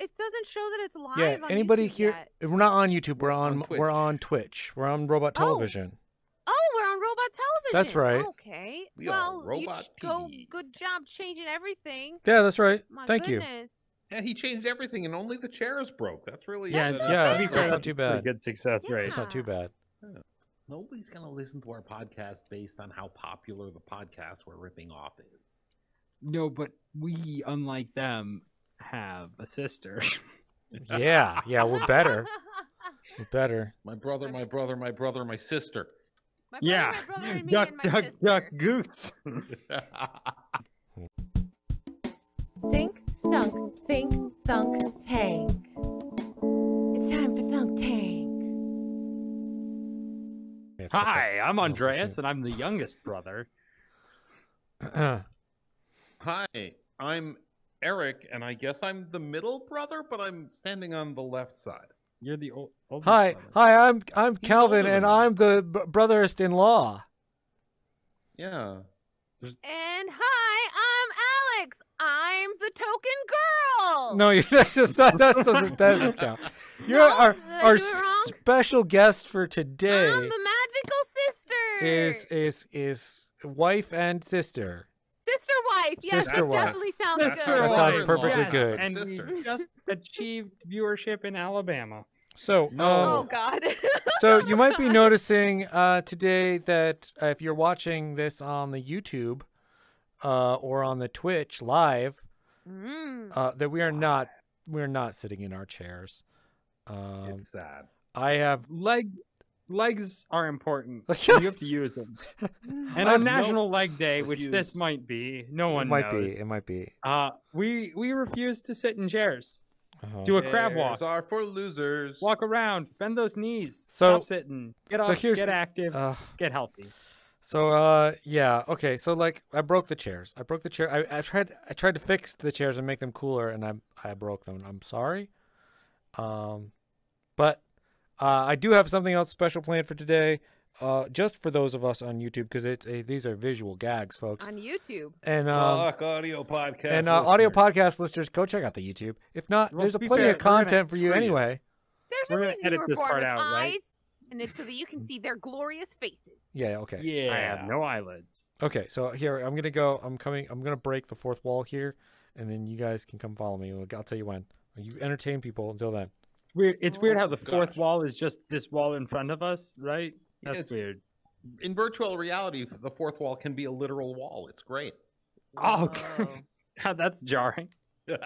it doesn't show that it's live. yeah. on Anybody YouTube here? yet. We're not on YouTube. We're We're on. on we're Twitch. on Twitch. We're on Robot Oh. Television. Oh, we're on Robot Television. That's right. Okay. We are well, you Robot ch- go. Good job changing everything. Yeah, that's right. My Thank you. goodness. Yeah, he changed everything, and only the chairs broke. That's really Yeah, That's not Yeah, bad. fair, that's not too a pretty bad. Good success rate. It's not too Yeah. bad. Nobody's gonna listen to our podcast based on how popular the podcast we're ripping off is. No, but we, unlike them, have a sister. Yeah, yeah. We're better. We're better. My brother, my brother, my brother, my sister. My brother, yeah. my brother, and me duck, and my duck, sister. duck, goose. Stink, stunk, think, thunk, tank. It's time for thunk tank. We have to put Hi, I'm Andreas, and I'm the youngest brother. Hi, I'm Eric, and I guess I'm the middle brother, but I'm standing on the left side. You're the old. Hi, brother. hi. I'm I'm He's Calvin, and me. I'm the b- brotherest-in-law. Yeah. And hi, I'm Alex. I'm the token girl. No, you that's just that doesn't that doesn't count. You're No, our our do it wrong? special guest for today I'm the magical sister. is is is wife and sister. Sister wife. Yes, Sister that wife. definitely sounds Sister good. That sounds wife. perfectly Yeah, good. And Sister. we just achieved viewership in Alabama. So, No. Oh um, God. so you might be noticing uh, today that uh, if you're watching this on the YouTube uh, or on the Twitch live, Mm. uh, that we are not we're not sitting in our chairs. Um, it's sad. I have Leg legs are important. you have to use them. And I've on no- National Leg Day, which this might be, no one it might knows. be it might be. Uh, we we refuse to sit in chairs. Uh-huh. Do a crab walk. Chairs are for losers. Walk around. Bend those knees. So- Stop sitting. Get so up. here's Get active. Uh, get healthy. So uh yeah, okay. So like I broke the chairs. I broke the chair. I, I tried I tried to fix the chairs and make them cooler and I I broke them. I'm sorry. Um but uh, I do have something else special planned for today. Uh just for those of us on YouTube because it's a, these are visual gags, folks. On YouTube. And um Fuck audio podcast. and uh, audio listeners. podcast listeners go check out the YouTube. If not, Well, there's a be plenty fair, of we're gonna content for you screw you. anyway. There's We're a gonna reason edit you were this born part with out, eyes, right? and it's so that you can see their glorious faces. Yeah, okay. Yeah. I have no eyelids. Okay, so here I'm gonna go. I'm coming. I'm gonna break the fourth wall here, and then you guys can come follow me. I'll tell you when. You entertain people until then. Weird. It's weird Oh, how the fourth gosh. wall is just this wall in front of us, right? That's Yes. weird. In virtual reality, the fourth wall can be a literal wall. It's great. Oh, God, that's jarring.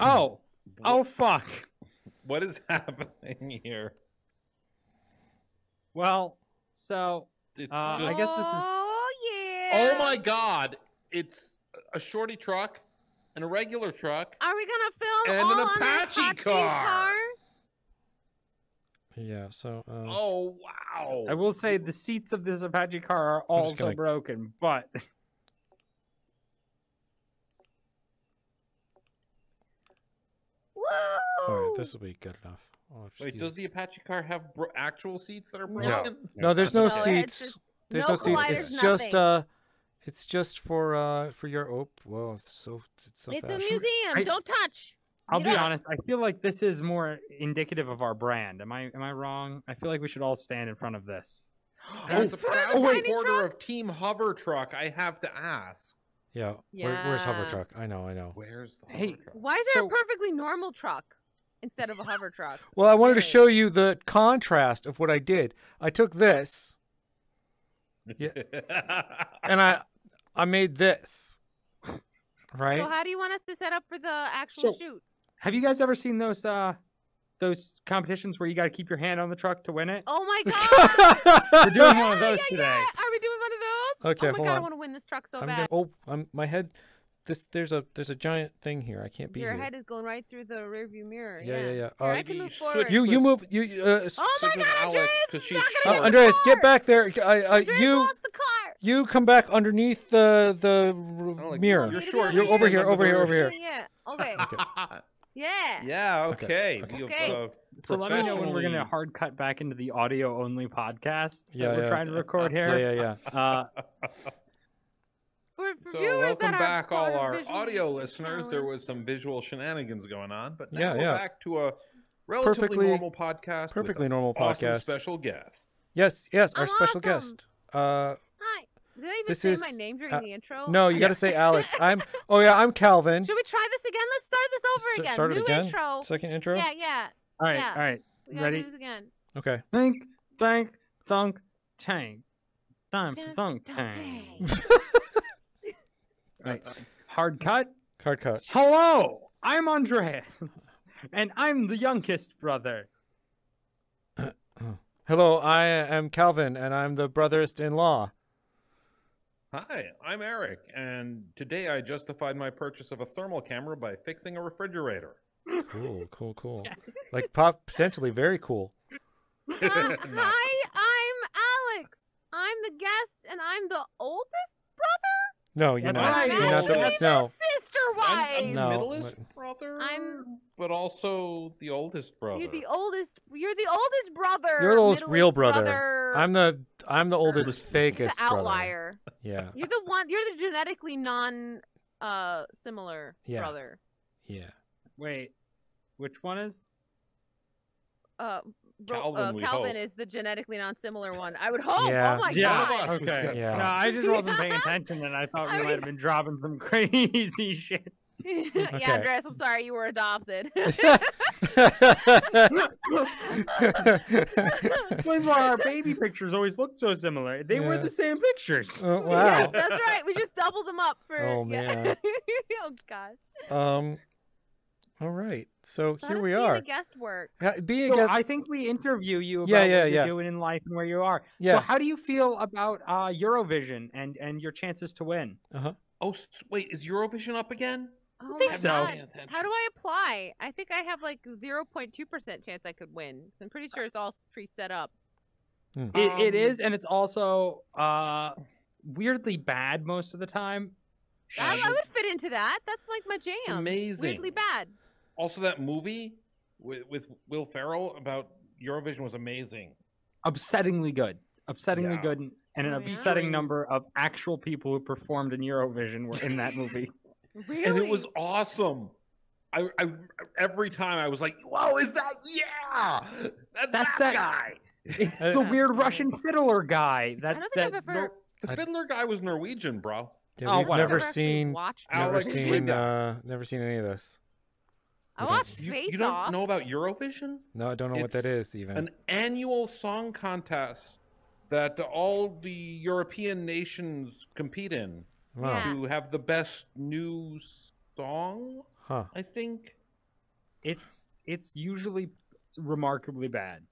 Oh, oh, fuck. What is happening here? Well, so It's Uh, I guess this is- Oh yeah. Oh my god! It's a shorty truck and a regular truck. Are we gonna film And all an on the Apache Apache car. Yeah. So. Uh, Oh wow! I will say the seats of this Apache car are also gonna- broken, but Whoa. all right. This will be good enough. Wait, use- does the Apache car have bro- actual seats that are No. broken? no, there's no No, seats. just- there's no no, seats. colliders, It's just uh, it's just for uh for your. Oh, whoa! It's so it's so It's a museum. I- Don't touch. I'll You be honest. I feel like this is more indicative of our brand. Am I am I wrong? I feel like we should all stand in front of this. As a For proud tiny supporter of Team Hover Truck, I have to ask, Yeah. Where, where's hover truck? I know. I know. where's the hover Hey, truck? Why is there So- a perfectly normal truck instead of a hover truck? Well, I wanted to show you the contrast of what I did. I took this Yeah. and I I made this. Right? So how do you want us to set up for the actual So- shoot? Have you guys ever seen those uh those competitions where you got to keep your hand on the truck to win it? Oh my god! We're doing one of those yeah, today. yeah. Are we doing one of those? Okay, Oh my hold god, I want to win this truck so I'm bad. gonna, oh, I'm my head. This there's a there's a giant thing here. I can't be Your here. head is going right through the rearview mirror. Yeah, yeah, yeah. Here, Uh, I can you move switch- forward. you you move you you, uh, Oh my god, Alex, Andreas! 'cause she's not uh, gonna short. get Andreas, the get back there. I, I, you lost the car. you come back underneath the the r- like, mirror. You're to be short. over You're here. over here, over here, over here. Yeah. Okay. Yeah. yeah. Okay, Okay. okay. Uh, So let me know when we're gonna hard cut back into the audio only podcast that Yeah, we're yeah. trying to record here. yeah, yeah. Uh, For, for So viewers welcome that are back, all our audio listeners. There was some visual shenanigans going on, but now Yeah, we're yeah. back to a relatively Perfectly- normal podcast. Perfectly an normal awesome podcast. special guest. Yes, yes, our I'm special awesome. guest. Uh, Hi. Did I even This say is, my name during uh, the intro? no, you got to say Alex. I'm. Oh yeah, I'm Calvin. Should we try this again? Let's start this over St- again. Start it New again. intro. Second intro. Yeah, yeah. All right, Yeah. all right. We gotta Ready? do this again. Okay. Think, think, thunk, tank. Time for Dun, thunk dun, tank. dang. Right. Hard cut. Hard cut. Hello, I'm Andreas, and I'm the youngest brother. Hello, I am Calvin, and I'm the brotherest-in-law. Hi, I'm Eric, and today I justified my purchase of a thermal camera by fixing a refrigerator. Cool, cool, cool. Like pop, potentially very cool. Uh, hi, I'm Alex. I'm the guest, and I'm the oldest brother. No, you're not. You're not the. Actually, No. The sister I'm. I'm the No, middleest but- brother, I'm- but also the oldest brother. You're the oldest. You're the oldest brother. You're the oldest real brother. I'm the. I'm the oldest, the fakest brother. outlier. Yeah, You're the one. You're the genetically non, uh, similar Yeah. brother. yeah. Wait, which one is? Uh, bro, Calvin, uh, Calvin is the genetically non-similar one. I would hope. Yeah. Oh my Yeah. god. Okay. Yeah. No, I just wasn't paying attention, and I thought we I might mean- have been dropping some crazy shit. yeah, Okay. Andreas. I'm sorry. You were adopted. Explains why our baby pictures always look so similar. They were the same pictures. Oh, Yeah, wow. that's right. We just doubled them up for. Oh, yeah. man. oh gosh. Um. All right. So So here does we being are. A guest work. Ha- Being a So guest. I think we interview you about Yeah, yeah, what you're yeah. doing in life and where you are. Yeah. So how do you feel about uh, Eurovision and and your chances to win? Uh huh. Oh, wait, is Eurovision up again? Oh think so. God. How do I apply? I think I have like 0.2% chance I could win. I'm pretty sure it's all pre-set up. It, it Um, is, and it's also uh, weirdly bad most of the time. I, I would fit into that. That's like my jam. amazing. Weirdly bad. Also, that movie with, with Will Ferrell about Eurovision was amazing. Upsettingly good, upsettingly Yeah. good, and an Oh, yeah? upsetting number of actual people who performed in Eurovision were in that movie. Really? and it was awesome. I, I every time I was like, "Whoa, is that yeah? That's, That's that, that- guy." It's the weird. Russian fiddler guy. That I don't think that I've ever. The fiddler guy was Norwegian, bro. Yeah, Oh, we've whatever. never I've seen. Never seen. Uh, never seen any of this. I We watched You, Face you don't Off. know about Eurovision? No, I don't know what that is even. An annual song contest that all the European nations compete in Wow. To have the best new song. Huh. I think. it's it's usually remarkably bad.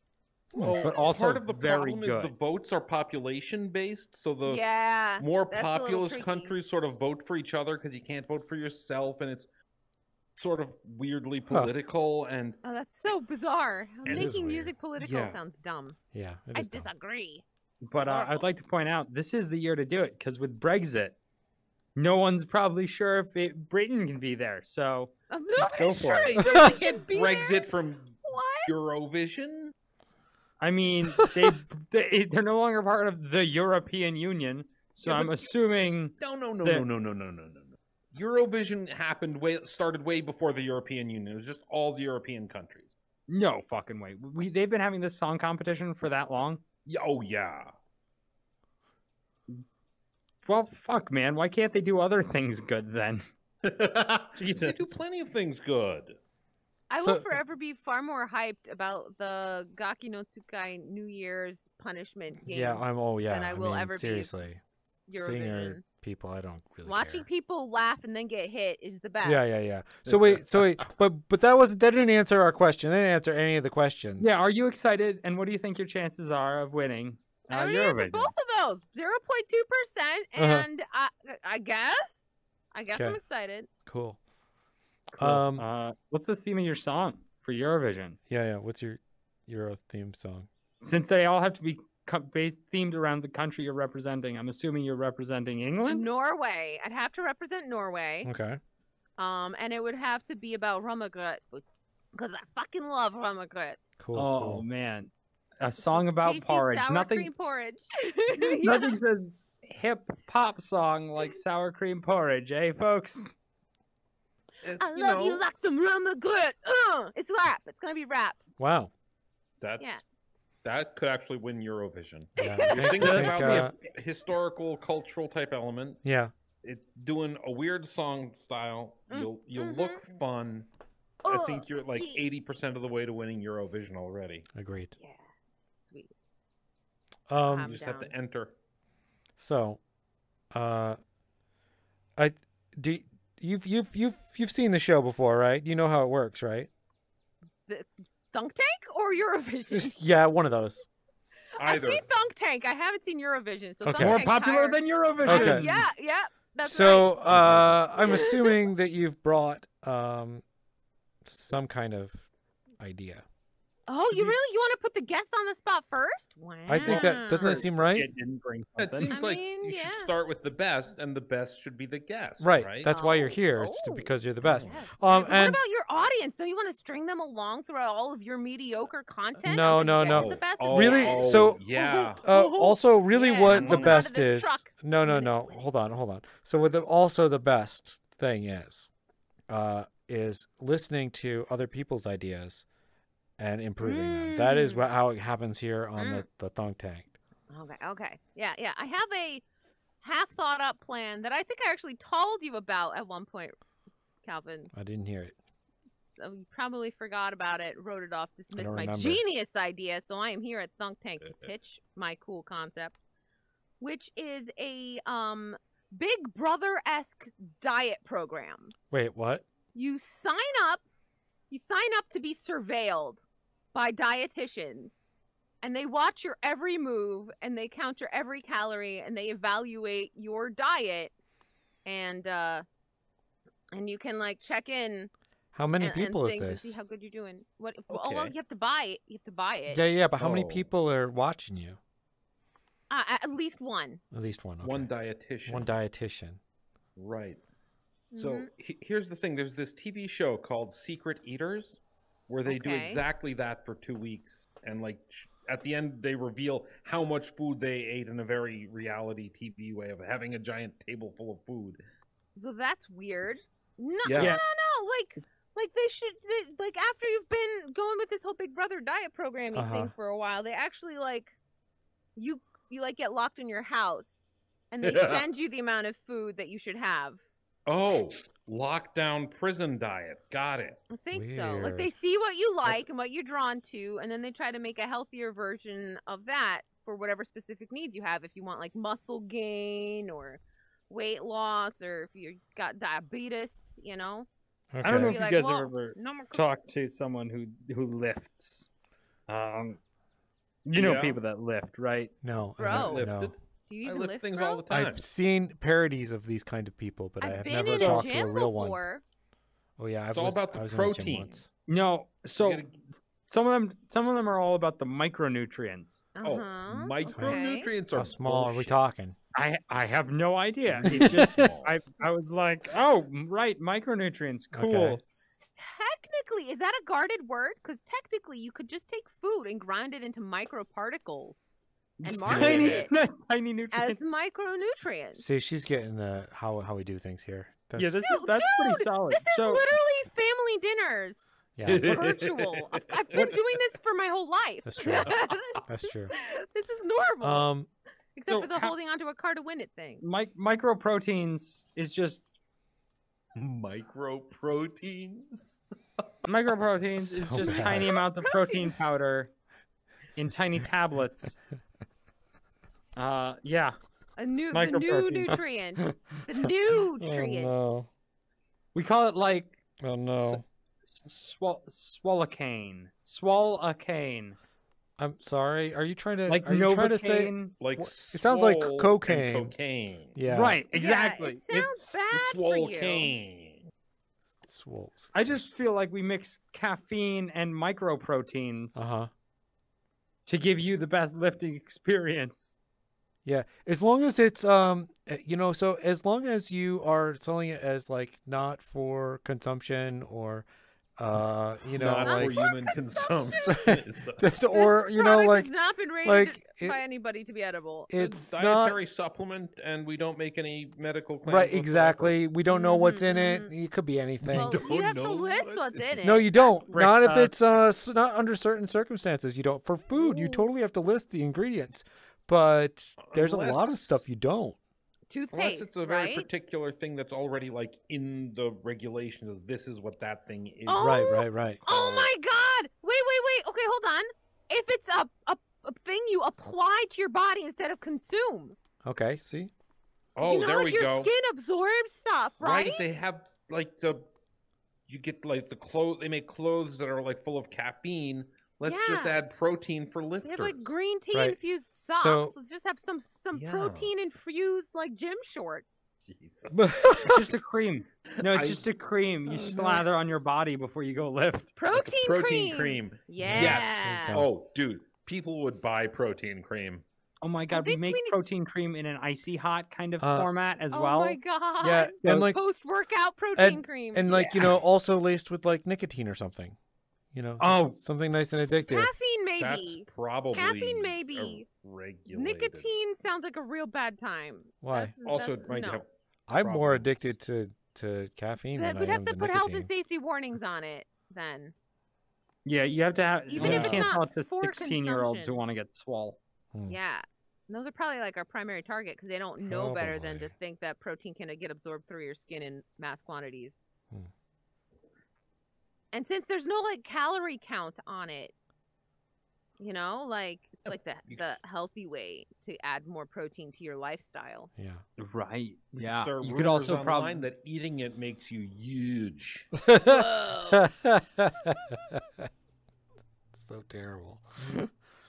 Well, But also part of the very problem is the votes are population based, so the yeah. more that's a little populous countries sort of vote for each other because you can't vote for yourself, and it's sort of weirdly Huh. political. And Oh, that's so bizarre. It is Making music political Yeah. sounds dumb. Yeah. it I dumb. disagree. But uh, I'd like to point out this is the year to do it because with Brexit, no one's probably sure if it, Britain can be there. So I'm Go not for sure it. They can't can be Brexit there. from What? Eurovision. I mean, they, they they're no longer part of the European Union. So Yeah, I'm assuming No, no, no, The- no, no, no, no, no, no, no. Eurovision happened way started way before the European Union. It was just all the European countries. no fucking way. We they've been having this song competition for that long. Yeah, oh yeah. Well, fuck, man. Why can't they do other things good then? They do plenty of things good. I So- will forever be far more hyped about the Gaki no Tsukai New Year's punishment game. Yeah, I'm. Oh, yeah. I will mean, ever be seriously. Singer Eurovision. People, I don't really Watching care. people laugh and then get hit is the best. Yeah, yeah, yeah. So wait, so wait, but but that was that didn't answer our question. That didn't answer any of the questions. Yeah. Are you excited? And what do you think your chances are of winning I uh, already answered Eurovision? both of those. Zero point two percent, Uh-huh. and I, I guess, I guess I'm excited. Cool. Cool. Um, uh, what's the theme of your song for Eurovision? Yeah, yeah. What's your Euro theme song? Since they all have to be co- based themed around the country you're representing, I'm assuming you're representing England. Norway. I'd have to represent Norway. Okay. Um, and it would have to be about Rømmegrøt because I fucking love Rømmegrøt. Cool. oh cool. man, a song about Tasty porridge. sour Nothing. cream porridge. Nothing says hip pop song like sour cream porridge, eh, folks? It- I you love you know, like some rum and good. Uh, it's rap. It's gonna be rap. Wow. That's Yeah. That could actually win Eurovision. Yeah. You're thinking think, about uh, a historical, cultural type element. yeah. It's doing a weird song style. Mm, You'll you'll mhm. look fun. I Uh, think you're like eighty percent of the way to winning Eurovision already. Agreed. Yeah. Sweet. Um. You I'm just have to enter. So, uh, I do you've you've you've you've seen the show before, right? You know how it works, right? Thunk Tank or Eurovision? Yeah, one of those. I've seen Thunk Tank. I haven't seen Eurovision. So Okay. More popular higher. than Eurovision. Okay. Yeah, yeah. That's so, right. uh, I'm assuming that you've brought um some kind of idea. Oh, you really you want to put the guest on the spot first? Wow. I think that doesn't that seem right? It didn't bring It something. seems I like mean, you should start with the best, and the best should be the guest. Right. Right. That's why you're Oh, here, is oh. because you're the best. Yes. Um, what and- about your audience? Don't you want to string them along throughout all of your mediocre content? No, no, no. get The best Oh, Really? oh. So- yeah. Uh, also, really, Yeah, what I'm the moving on to best is truck. no, no, no. Hold on, hold on. So, what the also the best thing is, uh, is listening to other people's ideas and improving them. That is Mm. what how it happens here on Mm. the the Thunk Tank. Okay, okay. Yeah, yeah. I have a half thought up plan that I think I actually told you about at one point, Calvin. I didn't hear it. So you probably forgot about it, wrote it off, dismissed my remember. genius idea. So I am here at Thunk Tank to pitch my cool concept, which is a um Big Brother esque diet program. Wait, what? You sign up, you sign up to be surveilled by dietitians. And they watch your every move and they count your every calorie and they evaluate your diet and uh and you can like check in How many and, people and is this? to see how good you're doing. What? If, Oh well, you have to buy it. You have to buy it. Yeah, yeah, but how many Oh. people are watching you? Uh, at least one. At least one. Okay. One dietitian. One dietitian. Right. So Mhm. he- here's the thing: there's this TV show called Secret Eaters, where they do Okay. exactly that for two weeks, and like sh- at the end they reveal how much food they ate in a very reality TV way of having a giant table full of food. Well, that's weird. No, Yeah. no, Yeah. no, no. Like, like they should. They, like after you've been going with this whole Big Brother diet programming Uh-huh. thing for a while, they actually like you. You like get locked in your house, and they Yeah. send you the amount of food that you should have. Oh, lockdown prison diet. Got it. I think so. Like they see what you like and what you're drawn to, and then they try to make a healthier version of that for whatever specific needs you have. If you want like muscle gain or weight loss, or if you got diabetes, you know. Okay. I don't know if you like, guys "Whoa, have ever No talked to someone who who lifts. Um, you know Yeah. people that lift, right? No, I Bro. don't Lifted. know. Do you I even lift lift, things bro? all the time. I've seen parodies of these kind of people, but I I've never talked to a real one. before. Oh yeah, I It's all was, about the I was in a gym protein. No, so gotta- some of them some of them are all about the micronutrients. Oh, Uh-huh. micronutrients How are small are we talking? I I have no idea. It's just I I was like, oh right, micronutrients, cool. Okay. Technically, is that a guarded word? Because technically, you could just take food and grind it into microparticles and It's market tiny it tiny as micronutrients. See, she's getting the how how we do things here. That's, yeah, this Dude, is that's pretty solid. This is so literally family dinners. yeah, Virtual. I've, I've been doing this for my whole life. That's true. that's true. this is normal. Um, Except so for the how- holding onto a car to win it thing. mi- microproteins is just micro Microproteins. microproteins is So just bad. tiny amounts of protein powder in tiny tablets. Uh, yeah. A new, the new nutrient. The oh nutrient. no, We call it like oh no. swall swallowcane, swallowcane, I'm sorry. Are you trying to? like are you trying to say? Like it sounds like cocaine. Cocaine. Yeah, Right, Yeah, exactly. it sounds it's, bad for Swole you. Swole. I just feel like we mix caffeine and microproteins Uh huh. to give you the best lifting experience. Yeah, as long as it's um, uh, you know, so as long as you are selling it as like not for consumption or Uh, you know, not Not like for human consumption. consumption. or you know, like has not been rated like it- by anybody to be edible. it's not dietary supplement, and we don't make any medical claims. right. whatsoever. Exactly. We don't know what's in it. Mhm, It could be anything. well, don't you have to list what's what's in in it. it. No, you don't. Rick, Not if uh, it's uh not under certain circumstances. You don't. For food, you totally have to list the ingredients. But uh, there's a lot of stuff you don't. Toothpaste, Unless it's a very right? particular thing that's already like in the regulations. This is what that thing is. Oh, Right, right, right. Oh my god! Wait, wait, wait. Okay, hold on. If it's a, a a thing you apply to your body instead of consume, Okay, see? Oh, you know, there like we your go. skin absorbs stuff, right? right? They have like the you get like the clothes. They make clothes that are like full of caffeine. Let's just add protein for They lifters. have like green tea Right. infused socks. So- Let's just have some some Yeah. protein infused like gym shorts. Jesus. It's just a cream. No, it's I- just a cream. Oh, You no. slather on your body before you go lift. Protein, protein cream. Yeah. Yes. Oh, dude, people would buy protein cream. Oh my god, we think we make need- protein cream in an icy hot kind of Uh, format as oh well. Oh my god. Yeah, So- and like post workout protein cream. and like you know also laced with like nicotine or something. You know, Oh. something nice and addictive. caffeine maybe. That's probably Caffeine maybe. regulated. Nicotine sounds like a real bad time. Why? That's- Also, that's- it might no. have. I'm more addicted to to caffeine That than we'd I have am to to put health and safety warnings on it then. Yeah, you have to have. Even you if it's can't tell it to for 16 year olds who want to get swole. Hmm. Yeah. And those are probably like our primary target because they don't know better than to think that protein can get absorbed through your skin in mass quantities. Hmm. And since there's no like calorie count on it, you know, like it's like the the healthy way to add more protein to your lifestyle. Yeah. Right. Yeah. There You could also online probably. that eating it makes you huge. Whoa. so terrible.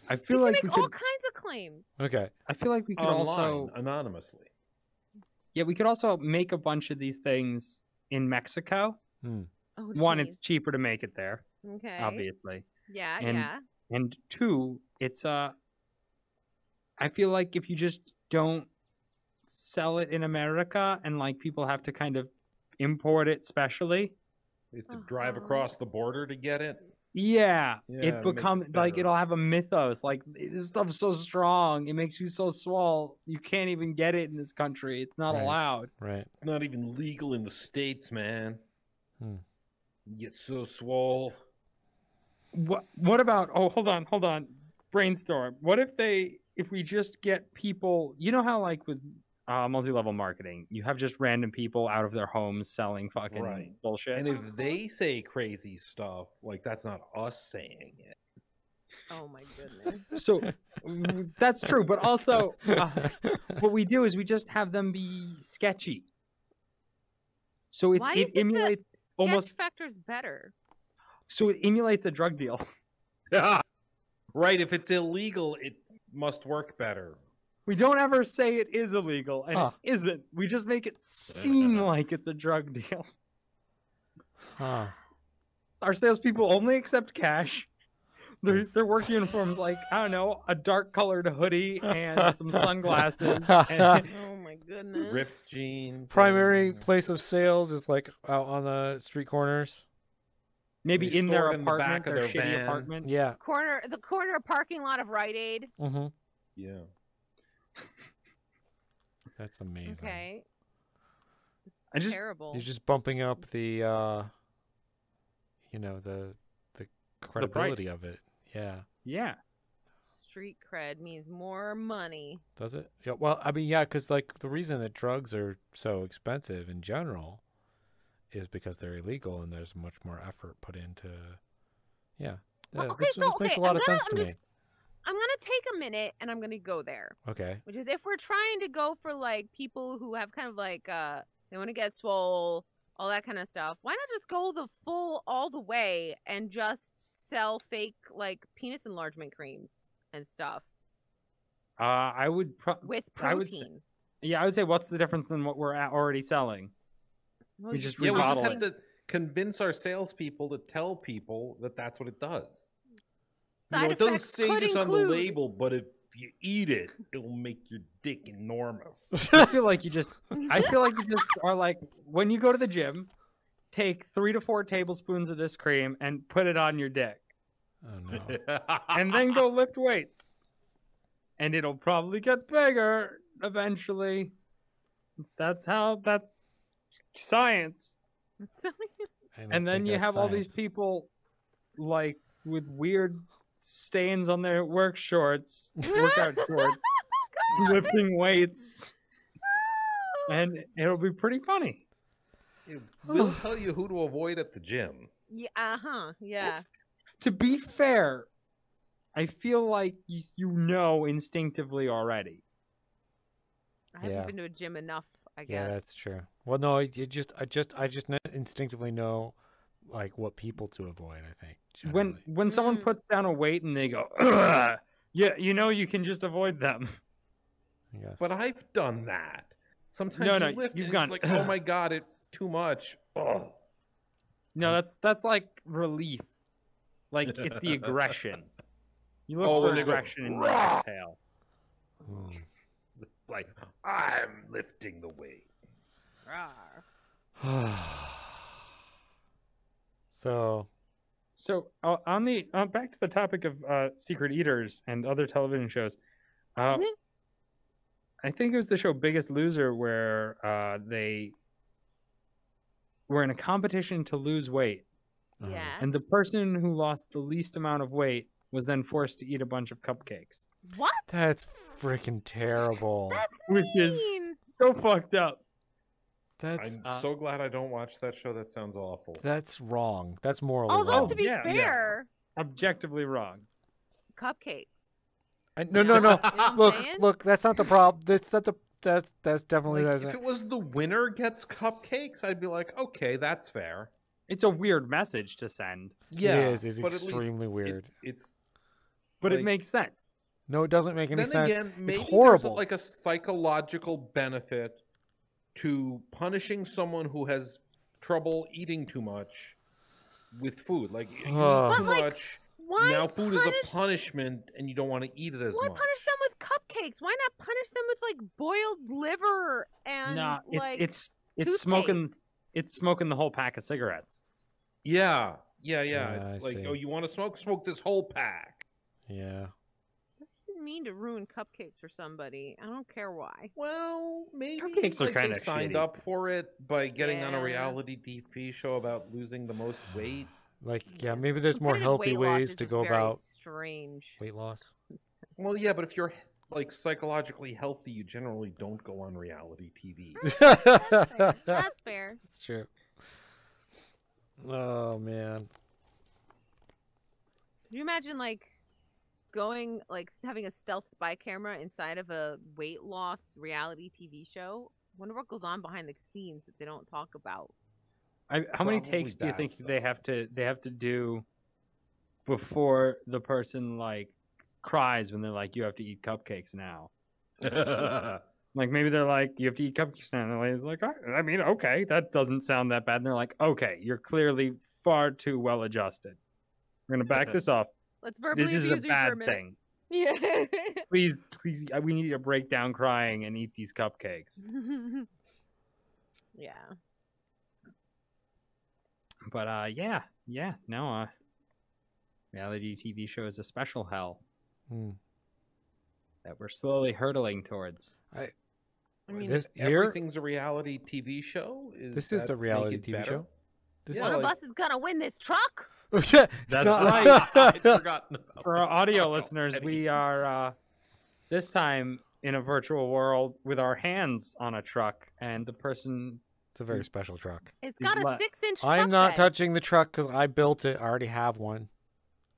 I You feel can like make we all could. kinds of claims. Okay. I feel like we could Online, also. anonymously. Yeah, we could also make a bunch of these things in Mexico. Hmm. Oh, One, geez. it's cheaper to make it there, okay. obviously. Yeah, and- yeah. and two it's uh i feel like if you just don't sell it in america and like people have to kind of import it specially They have to drive Uh-huh. across the border to get it. yeah, Yeah, it it makes it becomes like it'll have a mythos like this stuff's so strong it makes you so swole you can't even get it in this country it's not Right. allowed Right. Not even legal in the states, man. Hmm. You get so swole. what what about oh hold on hold on brainstorm what if they if we just get people you know how like with uh, multi-level marketing you have just random people out of their homes selling fucking Right. bullshit And if they say crazy stuff, like that's not us saying it. Oh my goodness. so that's true but also uh, what we do is we just have them be sketchy so it, Why do you it emulates the sketch almost- factor's better? so it emulates a drug deal Yeah. right. If it's illegal, it must work better. we don't ever say it is illegal and Huh. it isn't we just make it seem like it's a drug deal Huh. our salespeople only accept cash. Their their work uniforms like I don't know a dark colored hoodie and some sunglasses. And, my goodness. Ripped jeans. Primary and- place of sales is like out on the street corners. maybe in their it in the apartment, back of their, their shitty van. apartment. Yeah. Corner the corner parking lot of Rite Aid. Mm-hmm. Yeah. That's amazing. Okay. This is I just- terrible. You're just bumping up the, uh, you know, the the credibility price. of it. Yeah. Yeah, Street cred means more money. Does it? Yeah. Well, I mean, yeah, because like the reason that drugs are so expensive in general is because they're illegal and there's much more effort put into. Yeah. Well, Yeah, okay, this, so, this makes okay, a lot I'm of gonna- sense I'm to me. I'm gonna take a minute and I'm gonna go there. Okay. Which is if we're trying to go for like people who have kind of like uh they want to get swole, all that kind of stuff. Why not just go the full all the way and just sell fake like penis enlargement creams and stuff uh, I would. Pro- with I would say- protein? yeah, I would say what's the difference than what we're at already selling? Well, we just Yeah, we just remodel have to convince our salespeople to tell people that that's what it does. You know, it doesn't say could this on the label, but if you eat it, it'll make your dick enormous. I feel like you just. I feel like you just are like when you go to the gym, take three to four tablespoons of this cream and put it on your dick, Oh no. and then go lift weights, and it'll probably get bigger eventually. That's how that science. And then you that's have all these people like with weird stains on their work shorts, workout shorts, lifting weights, and it'll be pretty funny. It will tell you who to avoid at the gym. Yeah, uh huh. Yeah. It's- to be fair, I feel like you, you know instinctively already. I haven't Yeah. been to a gym enough, I guess. Yeah, that's true. Well, no, it it just, I just, I just instinctively know, like, what people to avoid. I think. When generally. when someone Mm. puts down a weight and they go, yeah, you know you can just avoid them. I guess. But I've done that. Sometimes No, you no, lift you've and gone, it's like, oh my god, it's too much. Oh. No, that's that's like relief. Like it's the aggression. You look Oh, for when they go, aggression in your "Rah!" exhale. It's like I'm lifting the weight. So So uh, on the uh, back to the topic of uh, secret eaters and other television shows, uh, Mhm. I think it was the show Biggest Loser where uh, they were in a competition to lose weight, uh, Yeah. and the person who lost the least amount of weight was then forced to eat a bunch of cupcakes. What? that's freaking terrible. That's Which is- mean. So fucked up. That's I'm uh, so glad I don't watch that show. That sounds awful. that's wrong. That's morally Although wrong. to be yeah, yeah. fair, Objectively wrong. cupcakes. I- no, no, no. You know look, saying? look. That's not the problem. That's not the. That's that's definitely Like, doesn't. if it was the winner gets cupcakes, I'd be like, okay, that's fair. It's a weird message to send, Yeah, it is. Is but at least extremely it- weird. it's but it makes sense. No, it doesn't make any then sense. again, maybe there's a- horrible. like a psychological benefit to punishing someone who has trouble eating too much with food. Like you eat too like, much. Why now food is a punishment, and you don't want to eat it as Why much. punish them with cupcakes? Why not punish them with like boiled liver and Nah, it's like it's it's smoking toothpaste? It's smoking the whole pack of cigarettes. Yeah, yeah, yeah. Yeah, it's I like, see. oh, you want to smoke? Smoke this whole pack. yeah. This didn't mean to ruin cupcakes for somebody. I don't care why. Well, maybe Cupcakes are like, kinda they signed shitty. up for it by getting on a reality TV show about losing the most weight. Like yeah, maybe there's more healthy ways to go about strange. weight loss. Well, yeah, but if you're like psychologically healthy, you generally don't go on reality TV. That's fair. That's fair. That's true. Oh man. Could you imagine like going like having a stealth spy camera inside of a weight loss reality TV show? I Wonder what goes on behind the scenes that they don't talk about. I, how many takes do you think stuff. they have to they have to do before the person like cries when they're like you have to eat cupcakes now? Like maybe they're like you have to eat cupcakes now. And the lady's like, I, I mean, okay, that doesn't sound that bad. And they're like, okay, you're clearly far too well adjusted. We're gonna back this off. Let's verbally This is a abuse you for bad a minute. thing. Yeah. Please, please, uh, we need to break down crying and eat these cupcakes. yeah. But uh, yeah, yeah, no, uh, reality TV show is a special hell Hmm. that we're slowly hurtling towards. I mean, This- here- everything's a reality TV show. Is This is a reality TV better? show. This One is of like- us is gonna win this truck. That's right. I'd forgotten about For our audio that. listeners, Eddie. we are uh, this time in a virtual world with our hands on a truck, and the person. It's a very special truck. It's He's got a le- six-inch. I'm not bed. touching the truck because I built it. I already have one.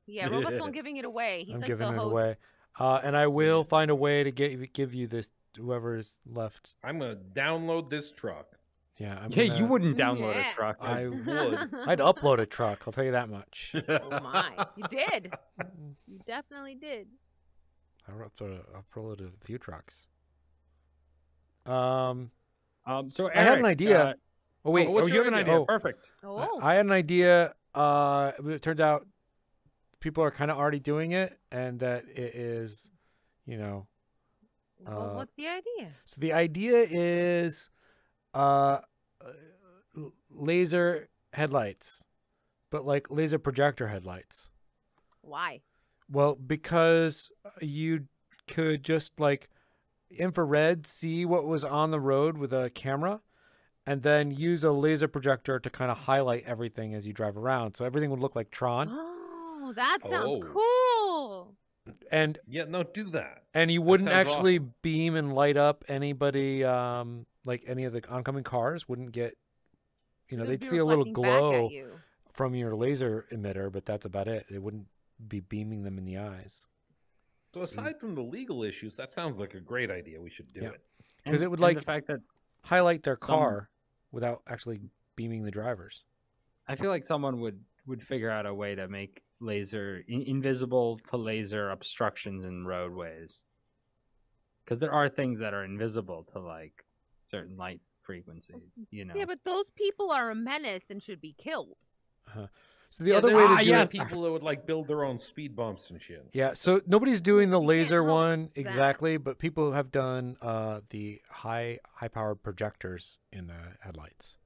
Yeah, Robo's not giving it away. He's I'm like giving the it host. away. Uh, and I will find a way to get give you this whoever is left. I'm gonna download this truck. Yeah, I'm Yeah, you gonna- wouldn't download Yeah. a truck. I would. I'd upload a truck. I'll tell you that much. Oh my! You did. You definitely did. I uploaded, uploaded a few trucks. Um. Um, so I had an idea. uh, Oh wait. oh, what's you your have an idea? idea. Oh. Perfect. I- Oh. I had an idea. Uh, but it turned out people are kind of already doing it, and that it is, you know, well, uh, what's the idea? So the idea is, uh, laser headlights, but like laser projector headlights. Why? Well, because you could just like infrared see what was on the road with a camera and then use a laser projector to kind of highlight everything as you drive around. So everything would look like Tron. Oh, that sounds Oh. cool. And Yeah, no, do that. and you wouldn't sounds actually beam and light up anybody um like any of the oncoming cars wouldn't get you know It would they'd see a little reflecting back at glow you. from your laser emitter but that's about it it wouldn't be beaming them in the eyes So aside from the legal issues, that sounds like a great idea. We should do Yeah. it. 'Cause And- it would, like- the fact that highlight their Some- car without actually beaming the drivers I feel like someone would would figure out a way to make laser in, invisible to laser obstructions in roadways. Because there are things that are invisible to like certain light frequencies, you know. Yeah, but those people are a menace and should be killed. so the Yeah, other way are to do yes. it people that would like build their own speed bumps and shit. yeah so nobody's doing the laser one that. exactly but people have done uh the high high powered projectors in the headlights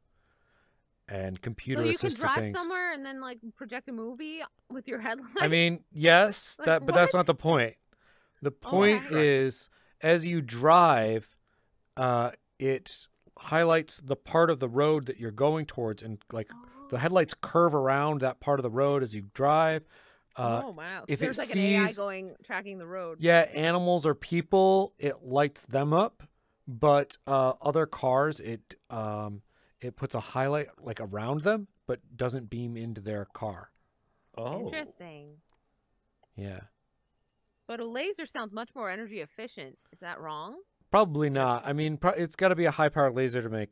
and computer so you can drive things somewhere and then like project a movie with your headlights. I mean, yes, Like, that, but that's not the point. The Oh, point okay. is, as you drive, uh, it highlights the part of the road that you're going towards, and like the headlights curve around that part of the road as you drive. Uh, oh wow! if so it there's like an AI sees- going tracking the road. yeah, animals or people, it lights them up, but uh, other cars, it um, it puts a highlight like around them, but doesn't beam into their car. Oh, Interesting. Yeah. But a laser sounds much more energy efficient. Is that wrong? Probably not. I mean, pro- it's got to be a high powered laser to make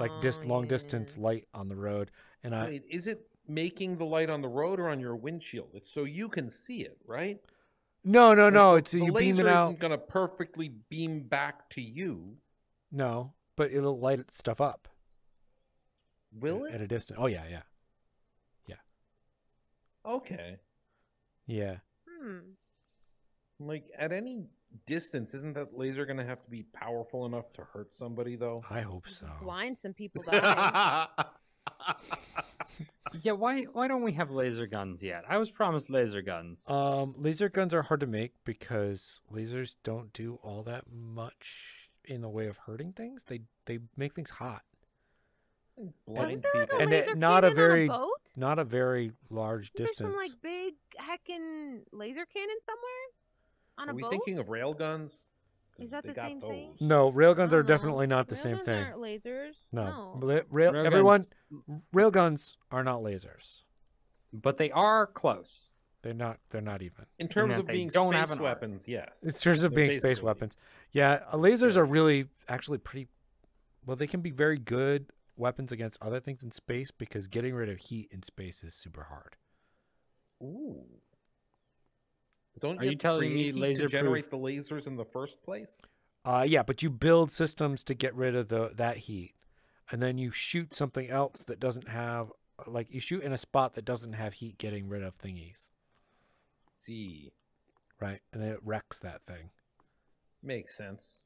like dis- Oh, long yeah. distance light on the road. And I Wait, is it making the light on the road or on your windshield? It's so you can see it, right? no, no, no. It's the you laser beam it out. isn't gonna perfectly beam back to you, No, but it'll light stuff up. Will at it? At a distance? Oh yeah, yeah, Yeah. Okay, yeah. Hmm. like at any distance, isn't that laser gonna have to be powerful enough to hurt somebody though? I hope so. Blind some people. Die. Yeah, why why don't we have laser guns yet? I was promised laser guns. Um, laser guns are hard to make because lasers don't do all that much in the way of hurting things. They they make things hot. Blind Wasn't there like a people. And it- not a very a boat? Not a very large Isn't there distance. some like big heckin' laser cannon somewhere on Are a we boat? thinking of rail guns? Is that the got same thing? those. No, railguns are No. definitely not the Railguns same thing. aren't lasers. No, no. Ra- rail, Railguns- everyone, railguns are not lasers. but they are close. They're not. They're not even. In terms of being don't space have an arm. weapons, yes. In terms of They're being space weapons, yeah, uh, lasers Yeah. are really actually pretty. Well, they can be very good weapons against other things in space because getting rid of heat in space is super hard. Ooh. Don't Are you, you telling me heat to laser-proof- generate the lasers in the first place? Uh, yeah, but you build systems to get rid of the that heat, and then you shoot something else that doesn't have like you shoot in a spot that doesn't have heat getting rid of thingies, See, right? And then it wrecks that thing. makes sense.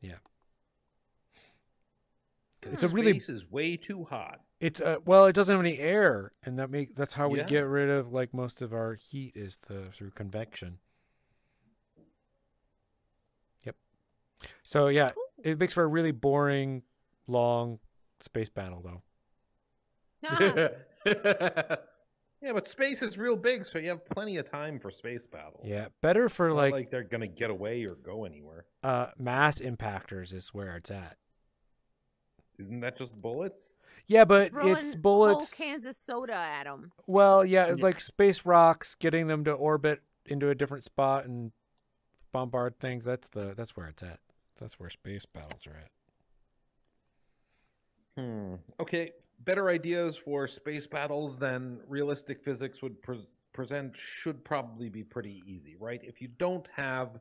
It's a really space is way too hot. It's uh, well, it doesn't have any air, and that make that's how we Yeah. get rid of like most of our heat is the through convection. Yep. So yeah, Cool. it makes for a really boring, long space battle though. Nah. yeah, but space is real big, so you have plenty of time for space battles. Yeah, better for like, like they're gonna get away or go anywhere. uh mass impactors is where it's at. Isn't that just bullets? Yeah, but Throwing it's bullets. Whole cans of soda at them. Well, yeah, it's Yeah. like space rocks, getting them to orbit into a different spot and bombard things. That's the that's where it's at. That's where space battles are at. Hmm. Okay, better ideas for space battles than realistic physics would pres present should probably be pretty easy, right? If you don't have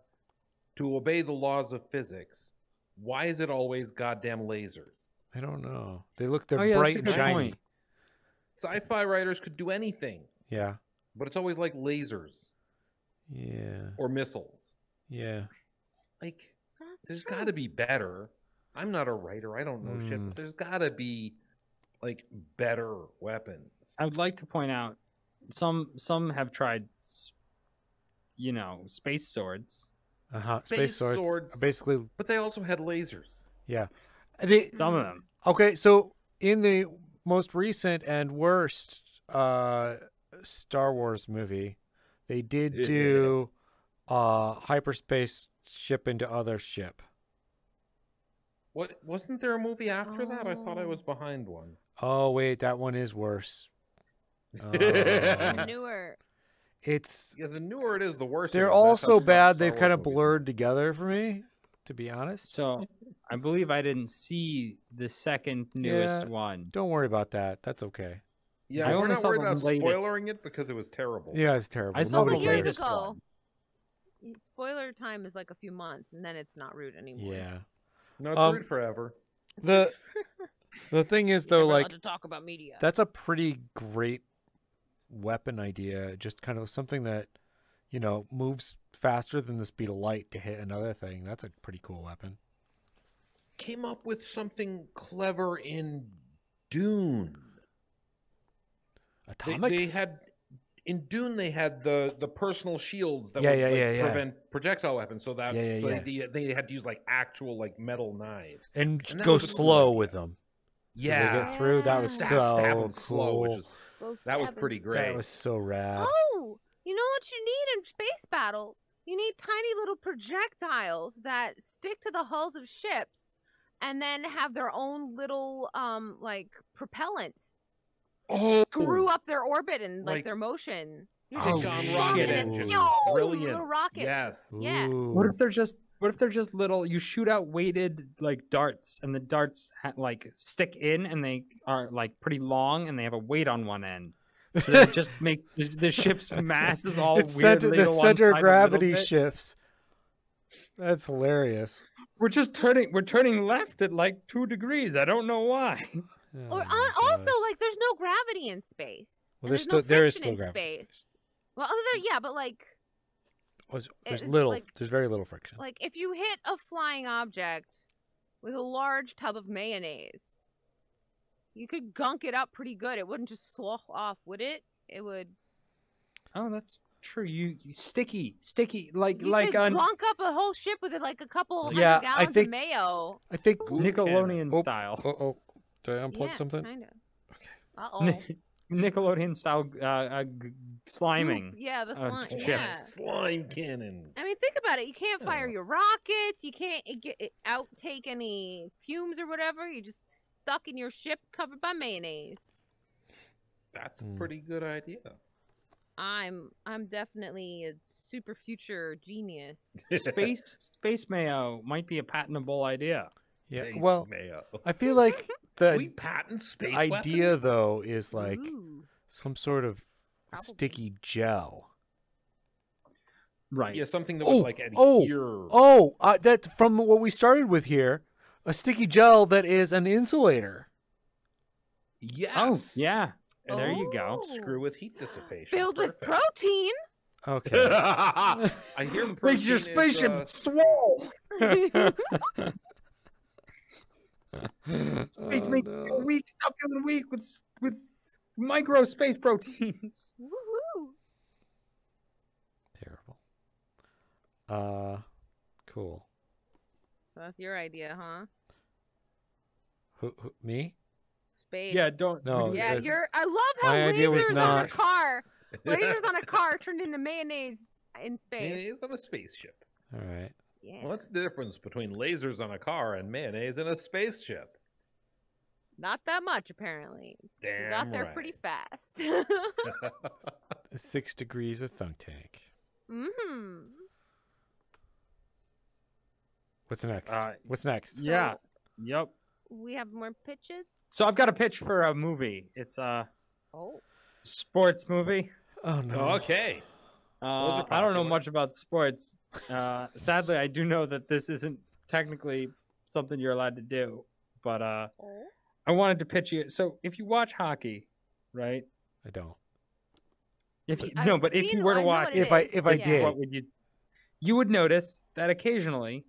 to obey the laws of physics, why is it always goddamn lasers? I don't know. They look they're Oh, yeah, bright and shiny. point. Sci-fi writers could do anything, Yeah. but it's always like lasers Yeah. or missiles. Yeah. Like That's there's true. got to be better. I'm not a writer. I don't know shit, Hmm. but there's got to be like better weapons. I would like to point out some some have tried, you know, space swords. Uh huh. Space, Space swords. are swords. Basically, But they also had lasers. They, Some of them. Okay, so in the most recent and worst uh Star Wars movie, they did Yeah. do uh hyperspace ship into other ship. What wasn't there a movie after that? I thought I Oh. was behind one. Oh wait, that one is worse. The Uh, newer. it's Yeah, the newer it is, the worse. they're all so bad they've kind of blurred together for me, to be honest. So I believe I didn't see the second newest Yeah. one. Don't worry about that. That's okay. Yeah, I we're only not saw worried the about latest. spoiling it because it was terrible. Yeah, it's terrible. I saw Couple the years ago. one. Spoiler time is like a few months, and then it's not rude anymore. Yeah. No, it's Um, rude forever. The the thing is You're though, like to talk about media. That's a pretty great weapon idea. Just kind of something that, you know, moves faster than the speed of light to hit another thing. That's a pretty cool weapon. Came up with something clever in Dune. They, Atomics. they had in Dune they had the the personal shields that Yeah, would yeah, like, yeah, yeah. prevent projectal weapons. So that Yeah, yeah, so yeah. They, they had to use like actual like metal knives. and, and go was a cool slow with them. So they Yeah, get through. That was Stab- so stab 'em cool. slow, which is that was pretty great. That was so rad. Oh, you know what you need in space battles? You need tiny little projectiles that stick to the hulls of ships and then have their own little um like propellant oh, screw up their orbit and like, Like- their motion. You're Oh, just John Rocket and then engine. pew, Brilliant. Little rockets. Yes. Yeah. Ooh. What if they're just what if they're just little you shoot out weighted like darts and the darts ha- like stick in and they are like pretty long and they have a weight on one end. So that it just makes the, the ship's mass is all it's weirdly center, the center of side a little gravity shifts. That's hilarious. We're just turning we're turning left at like two degrees. I don't know why. Oh uh, Or on, also like there's no gravity in space. well, and there's no still there is still in gravity. space. space. Well, oh, there, yeah, but like oh, There's, there's little. like- there's very little friction. like if you hit a flying object with a large tub of mayonnaise, you could gunk it up pretty good. It wouldn't just slough off, would it? It would. Oh, that's true. You, you sticky, sticky, like You like could on gunk up a whole ship with it, like a couple hundred Yeah, I gallons think- of mayo. I think. Goo Nickelodeon Oh, style. Oh, oh, did I unplug yeah, something? Kind of. Okay. Uh oh. Nickelodeon style uh, uh, sliming. Yeah, the uh, slime. chips. yeah. Slime cannons. I mean, think about it. You can't fire Yeah. your rockets. You can't get it- outtake any fumes or whatever. You're just stuck in your ship covered by mayonnaise. that's a Hmm. pretty good idea. I'm I'm definitely a super future genius. Space space mayo might be a patentable idea. Yeah. Space Well, mayo. I feel like Can we the patent space idea weapons? though is like Ooh. some sort of Probably. sticky gel. Right. Yeah, something that Oh, would like adhere. oh, Oh, uh, that from what we started with here, a sticky gel that is an insulator. yes. Oh, yeah. There you go. Oh. Screw with heat dissipation. Filled with protein. Okay. I hear protein Makes your is, spaceship uh, swole. Space Oh, makes no. you weak. Stop feeling weak with with s- micro space proteins. Woohoo. Terrible. Uh, cool. So that's your idea, huh? Who, who me? Space. Yeah, don't. No, Yeah, it's- you're. I love how my was lasers on a car, lasers on a car turned into mayonnaise in space. Mayonnaise on a spaceship. All right. Yeah. What's the difference between lasers on a car and mayonnaise in a spaceship? Not that much, apparently. We Damn got there right. pretty fast. Six degrees of thunk tank. hmm What's next? Uh, What's next? Yeah. Yep. We have more pitches. So I've got a pitch for a movie. It's a Oh. sports movie. Oh no. okay. Uh, I don't know much about sports. Uh, sadly, I do know that this isn't technically something you're allowed to do. But uh, Oh. I wanted to pitch you. So if you watch hockey, right? I don't. If you, I've no, but if you were to watch, what it If I- if I yeah. did. what would you? You would notice that occasionally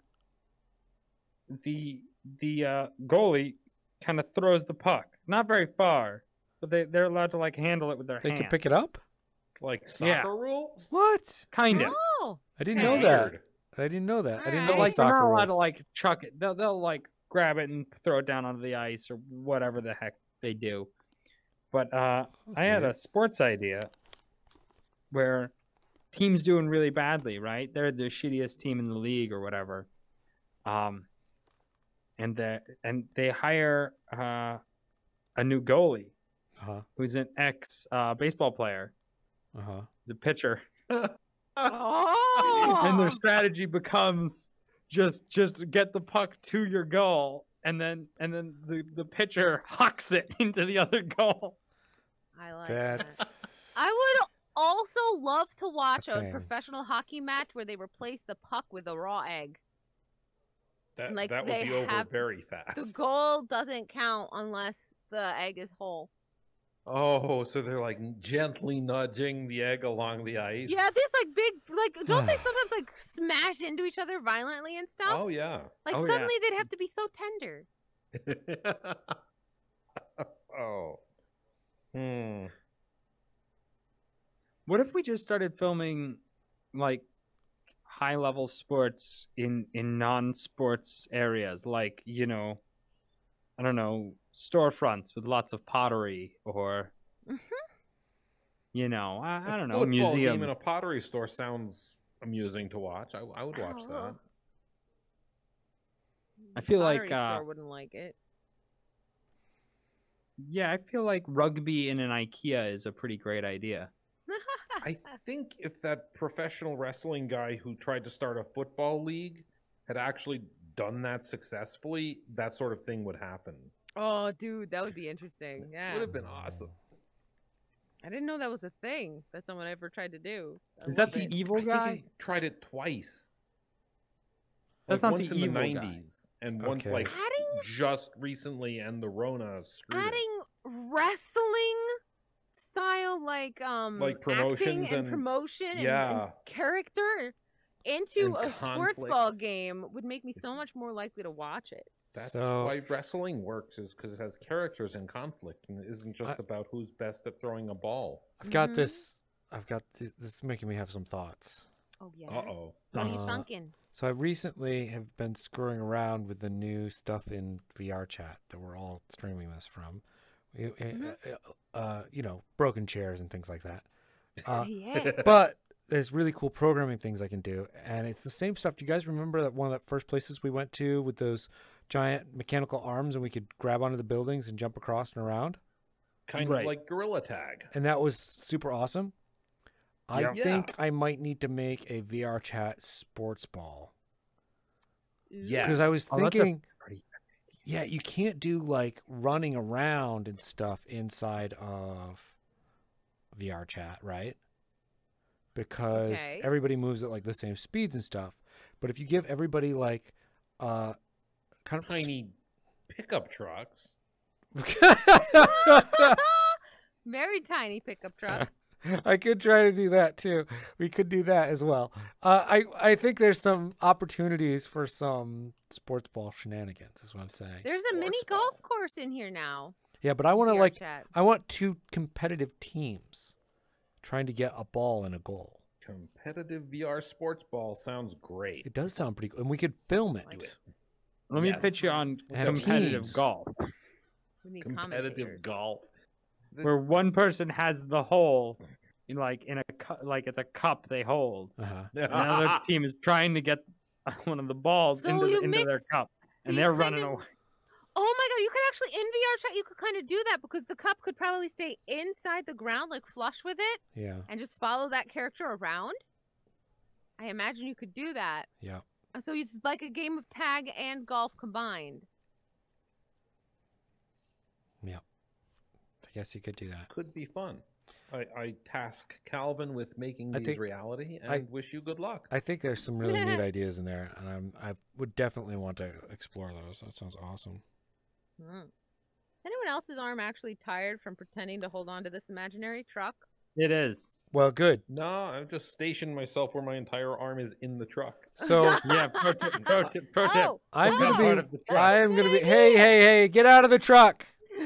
the the uh, goalie kind of throws the puck not very far, but they they're allowed to like handle it with their They hands. can pick it up. Like soccer Yeah. rules? What? Kind of. Oh, I didn't know that. I didn't know that. I didn't know But like like they're soccer not allowed to like chuck it. They'll they'll like grab it and throw it down onto the ice or whatever the heck they do. But uh, That's I had a sports idea where teams doing really badly, right? They're the shittiest team in the league or whatever. Um, and the and they hire uh, a new goalie Uh-huh. who's an ex uh, baseball player. Uh-huh. He's a pitcher. oh. and their strategy becomes just just get the puck to your goal and then and then the the pitcher hucks it into the other goal I like that. That's I would also love to watch a thing. professional hockey match where they replace the puck with a raw egg. That, Like, that they would be over have- very fast. The goal doesn't count unless the egg is whole. Oh, so they're like gently nudging the egg along the ice. Yeah, these like big like don't they sometimes like smash into each other violently and stuff? Oh yeah. like oh, yeah. suddenly they'd have to be so tender. oh. Hmm. what if we just started filming like high level sports in in non-sports areas like you know i don't know storefronts with lots of pottery or Mhm. you know I don't know football game in a pottery store sounds amusing to watch. I, I would watch Oh. that. I feel like, Pottery uh, store wouldn't like it. yeah i feel like rugby in an ikea is a pretty great idea I think if that professional wrestling guy who tried to start a football league had actually done that successfully, that sort of thing would happen. oh, dude, that would be interesting. Yeah, Would have been awesome. I didn't know that was a thing that someone ever tried to do. I Is that the it. evil I think guy? he tried it twice. That's Like, not once the in evil the guy. 90s and once Okay. like adding just recently and the Rona screwed it. adding wrestling style like um Like acting promotions and, and- promotion and- and, character into And a sports ball game would make me so much more likely to watch it. That's So- why wrestling works is because it has characters and conflict and it isn't just I- about who's best at throwing a ball. I've got Mhm. this I've got this, this is making me have some thoughts. Oh yeah. Uh oh. What are you sunken? So I recently have been screwing around with the new stuff in VR chat that we're all streaming this from. We- uh, Mhm. uh, uh, you know, broken chairs and things like that. Uh, yeah. but there's really cool programming things I can do, and it's the same stuff. Do you guys remember that one of the first places we went to with those giant mechanical arms, and we could grab onto the buildings and jump across and around? Kind Right. of like Gorilla Tag. And that was super awesome. I Yeah. Yeah. think I might need to make a VR chat sports ball Yeah. because I was Oh, thinking. Pretty- Yeah, you can't do like running around and stuff inside of VR chat, right? Because Okay. everybody moves at like the same speeds and stuff. But if you give everybody like uh kind of Tiny pickup trucks. Very tiny pickup trucks. I could try to do that too. We could do that as well. Uh, I I think there's some opportunities for some sports ball shenanigans. Is what I'm saying. There's a mini Sports golf course in here now. Yeah, but I want to like chat. I want two competitive teams trying to get a ball and a goal. Competitive VR sports ball sounds great. It does sound pretty cool, and we could film it. Do it. let me pitch you on competitive teams. golf Competitive golf. Where one person has the hole in like in a cu- like it's a cup they hold Uh-huh. and another team is trying to get one of the balls So into, the, you into their cup so and they're running of- away Oh my god, you could actually in VR chat you could kind of do that because the cup could probably stay inside the ground like flush with it Yeah, and just follow that character around. I imagine you could do that. yeah. And So it's like a game of tag and golf combined. I guess you could do that. Could be fun. I, I task Calvin with making I these think- reality and I- wish you good luck. I think there's some really neat ideas in there, and I'm I would definitely want to explore those. That sounds awesome. Hmm. Anyone else's arm actually tired from pretending to hold on to this imaginary truck? it is Well, good. no, I've just stationed myself where my entire arm is in the truck. So yeah pro tip pro tip pro tip Oh, I'm oh, gonna part be. the truck. I am gonna be. Hey, hey, hey! Get out of the truck!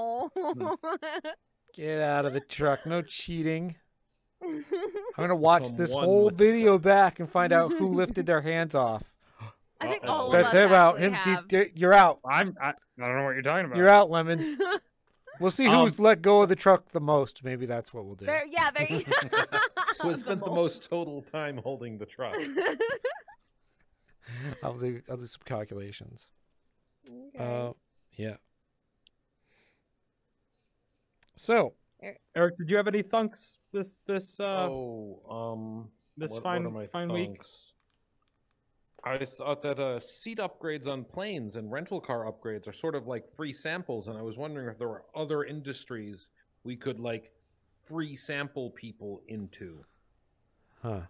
No. Get out of the truck. No cheating. I'm gonna watch Become this whole with the video back and find out who lifted their hands off. I think Uh-oh. all of That's us him out. Him, have. you're out. I'm. I, I don't know what you're talking about. You're out, Lemon. We'll see Um, who's let go of the truck the most. Maybe that's what we'll do. There, yeah, there. you- Who spent the most total time holding the truck? I'll do. I'll do some calculations. Okay. Uh, yeah. So Eric, did you have any thunks this this uh oh, um, this what, fine what are my fine week? I thought that uh, seat upgrades on planes and rental car upgrades are sort of like free samples, and I was wondering if there were other industries we could like free sample people into. Huh.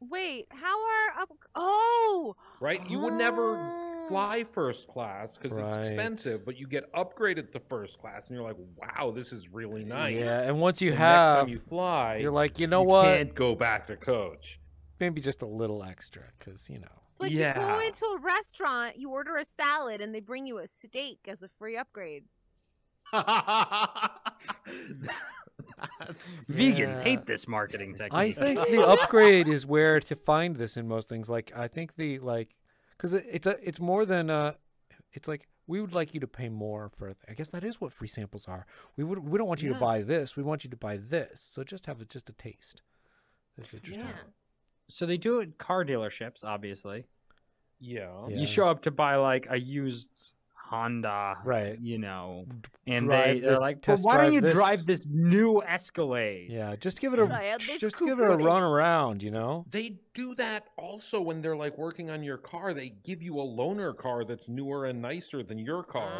Wait, how are up? Oh, Right? You would never Oh. Fly first class because Right. it's expensive, but you get upgraded to first class, and you're like, "Wow, this is really nice." Yeah, and once you The have, next time you fly, you're like, you know you what? can't go back to coach. Maybe just a little extra, because you know. It's like you go into a restaurant, you order a salad, and they bring you a steak as a free upgrade. That's- Vegans Yeah. hate this marketing technique. I think the upgrade is where to find this in most things. Like I think the like, because it, it's a it's more than uh, it's like we would like you to pay more for. I guess that is what free samples are. We would we don't want you to buy this. We want you to buy this. So just have it just a taste. That's interesting. Yeah. so they do it car dealerships, obviously. yeah. Yeah. You show up to buy like a used Honda, Right. You know, and drive they they're this- like, but why don't you this." drive this new Escalade? Yeah, just give it a Right, uh, just coupe give it a run around. You know. They do that also when they're like working on your car. They give you a loaner car that's newer and nicer than your car,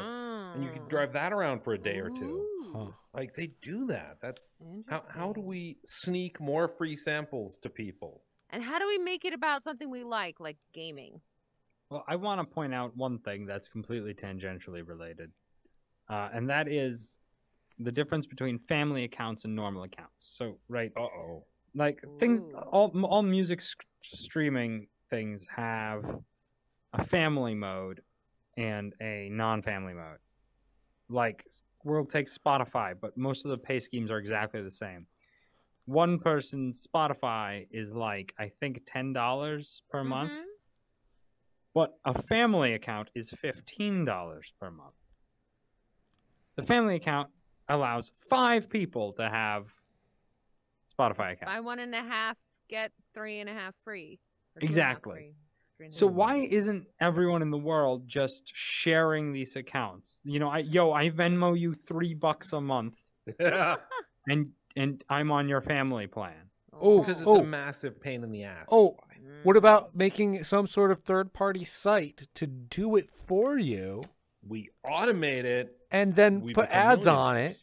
and you can drive that around for a day or two. Huh. Like they do that. That's how how do we sneak more free samples to people? And how do we make it about something we like, like gaming? Well, I want to point out one thing that's completely tangentially related, uh, and that is the difference between family accounts and normal accounts. So, right, Uh oh. like things, Ooh. all all music s- streaming things have a family mode and a non-family mode. Like s- we'll take Spotify, but most of the pay schemes are exactly the same. One person's Spotify is like I think ten dollars per month. But a family account is $15 per month. The family account allows five people to have Spotify accounts. Buy one and a half, get three and a half free. or two and a half Exactly. free. Three and a So why isn't everyone in the world just sharing these accounts? You know, I yo, I Venmo you three bucks a month, and and I'm on your family plan. Oh, oh because it's oh. a massive pain in the ass. Oh, why. What mm. about making some sort of third party site to do it for you we automate it? and then we put become ads on it?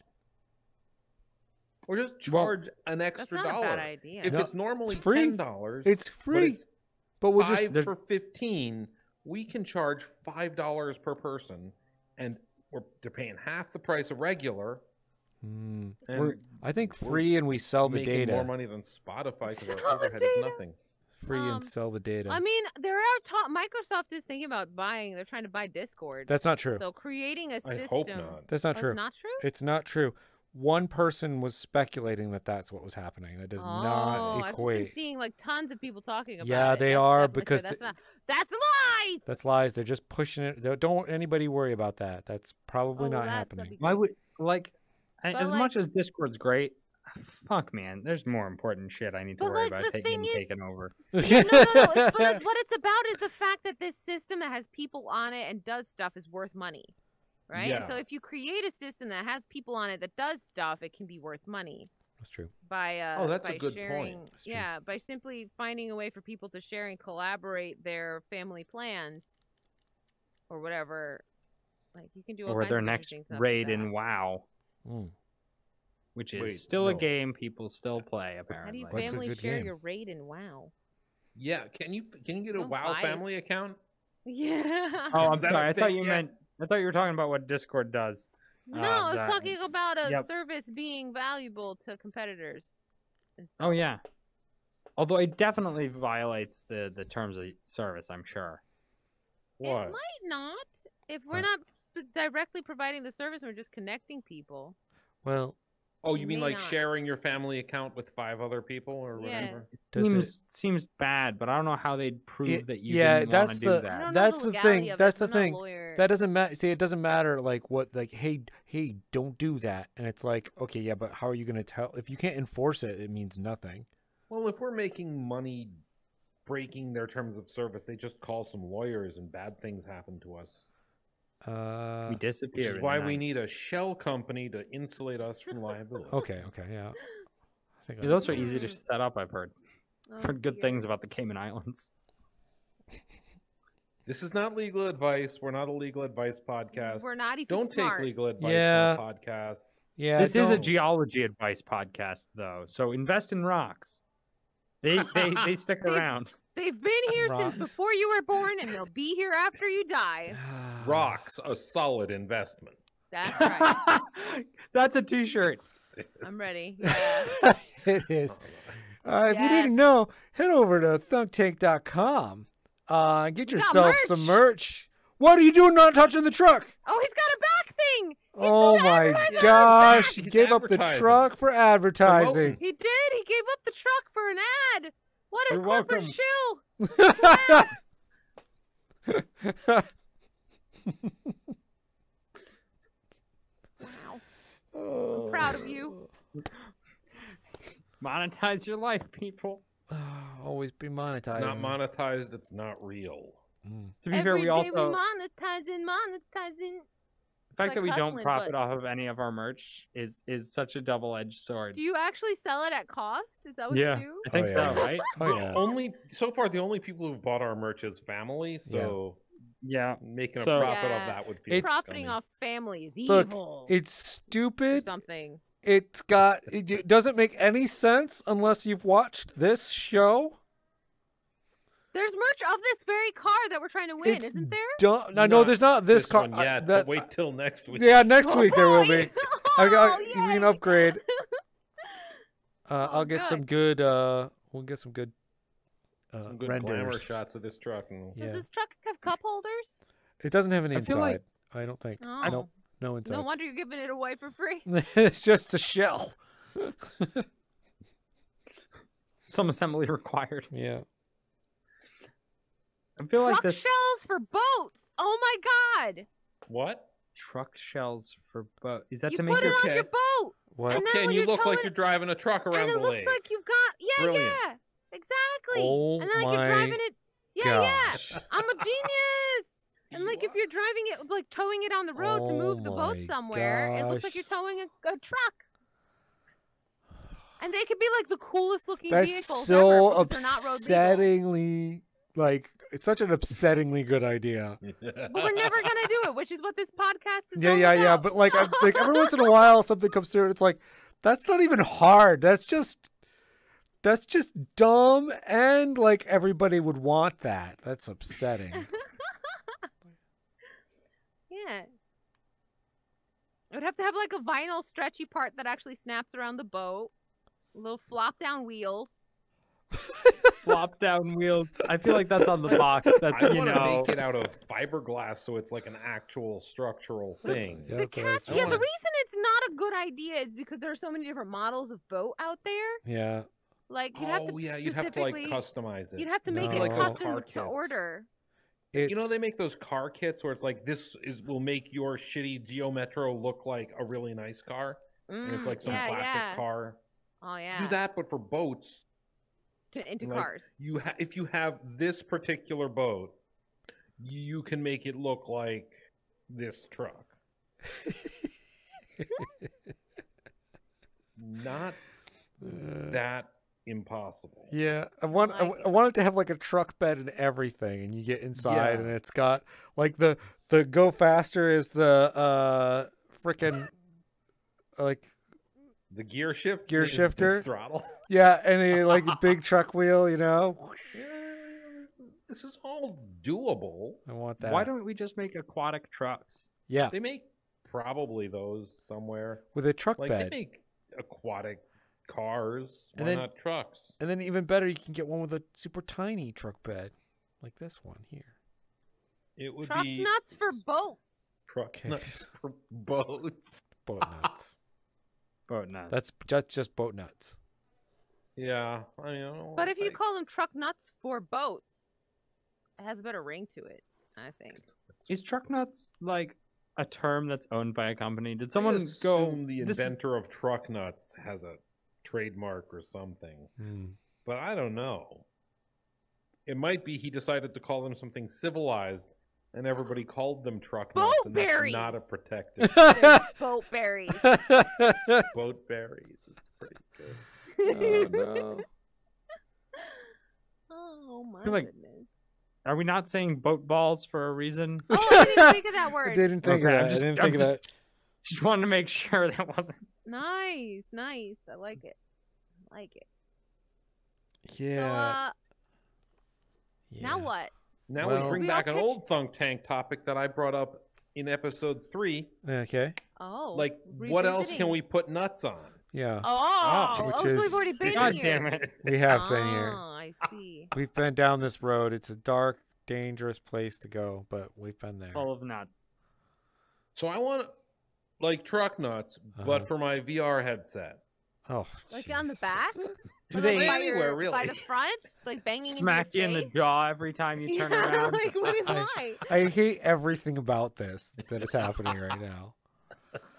Or just Well, charge an That's extra not a dollar. bad idea. If No, it's normally it's free. ten dollars, It's free, But but, we'll it's just five for fifteen. We can charge five dollars per person, and we're they're paying half the price of regular. Hmm. And We're- I think free and we sell the data. more money than Spotify because Sell our the overhead is data. nothing. Free Um, and sell the data. I mean, there are ta- Microsoft is thinking about buying. They're trying to buy Discord. That's not true. So creating a system. I hope not. That's not Oh, true. It's not true. It's not true. One person was speculating that that's what was happening. That does oh, not I've been seeing like tons of people talking about Yeah, it. they That's are definitely true. because that's the- not, that's lies. That's lies. They're just pushing it. Don't anybody worry about that. That's probably Oh, not that's- happening. that'd be Why would like But, as like- much as Discord's great? Fuck, man, there's more important shit I need to But, worry like, about taking is- taken over. no, no, no. It's, but it's, what it's about is the fact that this system that has people on it and does stuff is worth money, right? And so if you create a system that has people on it that does stuff, it can be worth money That's true. by uh, Oh, that's a by good point. sharing. That's true. Yeah, by simply finding a way for people to share and collaborate their family plans or whatever. Like you can do all Or their next interesting stuff with raid in WoW, Mm. Which is Wait, still a game people still play. Apparently. How do Apparently, you family share game? your raid in WoW? Yeah, can you can you get a Don't WoW buy it. family account? Yeah. Oh, I'm Is that a sorry. I thought you yet? meant. I thought you were talking about what Discord does. No, Uh, I was that- talking about a Yep. service being valuable to competitors. Oh yeah. Although it definitely violates the the terms of service, I'm sure. What? It might not if we're Huh. not directly providing the service. We're just connecting people. Well, Oh, you mean like not. sharing your family account with five other people or Yeah. whatever? does hmm. it? seems seems bad, but I don't know how they'd prove that you yeah, didn't want that's to the- do that. don't That's know the the, thing, that's the I'm not a thing. That doesn't matter. See, it doesn't matter like what like hey hey don't do that, and it's like okay yeah, but how are you gonna tell if you can't enforce it? It means nothing. Well, if we're making money breaking their terms of service, they just call some lawyers and bad things happen to us. Uh, we disappear. Which is why we need a shell company to insulate us from liability. okay, okay, yeah. I think Yeah, those are easy to set up. I've heard. Oh, Heard good dear. things about the Cayman Islands. This is not legal advice. We're not a legal advice podcast. We're not even Don't smart. take legal advice Yeah. from a podcast. Yeah, this is a geology advice podcast, though. So invest in rocks. They they they stick They've- around. They've been here Rocks. since before you were born, and they'll be here after you die. Rocks, a solid investment. That's right. That's a T-shirt. I'm ready. Yeah. it is. Uh, If you didn't know, head over to thunktank.com. Uh, get We got yourself some merch. merch. What are you doing not touching the truck? Oh, he's got a back thing. He's oh my advertising on his gosh. He gave up the truck for advertising. He did. He gave up the truck for an ad. What a You're corporate welcome. shill. Wow. I'm proud of you. Monetize your life, people. Always be monetized. It's not monetized. It's not real. Mm. To be Every fair, we day also we monetizing, monetizing. the fact like that we don't profit but- off of any of our merch is is such a double-edged sword. Do you actually sell it at cost? Is that what Yeah. you do? I think Oh, yeah. so, right? Oh yeah. Only so far, the only people who've bought our merch is family. So Yeah. Making So- a profit Yeah. of that would feel It's- Profiting scummy. off family is Look, evil. It's or stupid. something. It's got it it doesn't make any sense unless you've watched this show. There's merch of this very car that we're trying to win, It's isn't there? Dumb. I know Not there's not this, car. one I- yet. that- wait till next week. yeah, next week there will Oh, be. I got oh, we can upgrade. Uh, Oh, I'll get some good. good. Uh, we'll get some good. Uh, Some good glamour renders. shots of this truck. And Yeah. Does this truck have cup holders? It doesn't have any I feel inside. like- I don't think. Oh. Nope. No inside. No wonder you're giving it away for free. it's just a shell. Some assembly required. Yeah. I feel like Truck this shells for boats. Oh my god! What? truck shells for boat. Is that you to put make it your on your boat, What? And Okay, and you look like towing- you're driving a truck around and it the looks lake. like you've got yeah, Brilliant. yeah, exactly. Oh and then like my you're driving it. Yeah, gosh. yeah. I'm a genius. And like if you're driving it, like towing it on the road to move Oh the boat oh my somewhere, it looks like you're towing a, a truck. And they could be like the coolest looking That's vehicles so ever because not road upsettingly like it's such an upsettingly good idea. But we're never gonna do it, which is what this podcast is. Yeah, all yeah, yeah. But like, I, like every once in a while, something comes through, and it's like, that's not even hard. That's just, that's just dumb, and like everybody would want that. That's upsetting. yeah. It would have to have like a vinyl stretchy part that actually snaps around the boat. Little flop down wheels. flop down wheels. I feel like that's on the box. That's I you want to know. make it out of fiberglass so it's like an actual structural thing. Yeah, the that's what I was cast, yeah. The reason it's not a good idea is because there are so many different models of boat out there. Yeah. Like you'd have to oh yeah, you'd have to like specifically- customize it. You'd have to make No. it Like custom to order. It's, You know they make those car kits where it's like this is will make your shitty Geo Metro look like a really nice car, and it's Mm, like some yeah, classic yeah. car. Oh yeah. Do that, but for boats. to, into like, cars. You ha- if you have this particular boat, you can make it look like this truck. Not Uh, that impossible. Yeah, I want I, Like w- I want it to have like a truck bed and everything, and you get inside, Yeah. and it's got like the the go faster is the uh freaking like The gear shift, Gear shifter? throttle. yeah, and a like big truck wheel, you know. This is- this is all doable. I want that. Why don't we just make aquatic trucks? yeah They make probably those somewhere. with a truck Like bed, they make aquatic cars. And Why then- not trucks? and then even better, you can get one with a super tiny truck bed, like this one here. It would Truck be nuts for boats. Truck Okay. nuts for boats. Boat nuts. Boat nuts. That's just just boat nuts. Yeah, I know. But if you call them truck nuts for boats, it has a better ring to it. I think. Is truck nuts like a term that's owned by a company? Did I someone go? assume the this is- inventor of truck nuts has a trademark or something, Hmm. but I don't know. It might be he decided to call them something civilized, and everybody called them truck nuts, and that's not a Boatberries. protected. Boat berries. Boat berries is pretty good. oh no. Oh my like- goodness. Are we not saying boat balls for a reason? Oh, I didn't think of that I word. didn't think Okay, of I'm that. I didn't I'm think of just- that. Just wanted to make sure that wasn't. Nice, nice. I like it. I like it. So, Yeah. uh, yeah. now what? Now Well- we bring We back an pitched- old thunk tank topic that I brought up in episode three. Okay. Oh, like, what else can we put nuts on? Yeah. Oh, Which oh, so we've already been God here. damn it! We have been here. Oh, I see. We've been down this road. It's a dark, dangerous place to go, but we've been there. Full of nuts. So I want like truck nuts, Uh-huh. but for my VR headset. Oh, Like on the back? Do they like, by Anywhere, your- really. By the front, like banging smack you into in your the jaw every time you turn yeah, around? like what am I- I? I hate everything about this that is happening right now.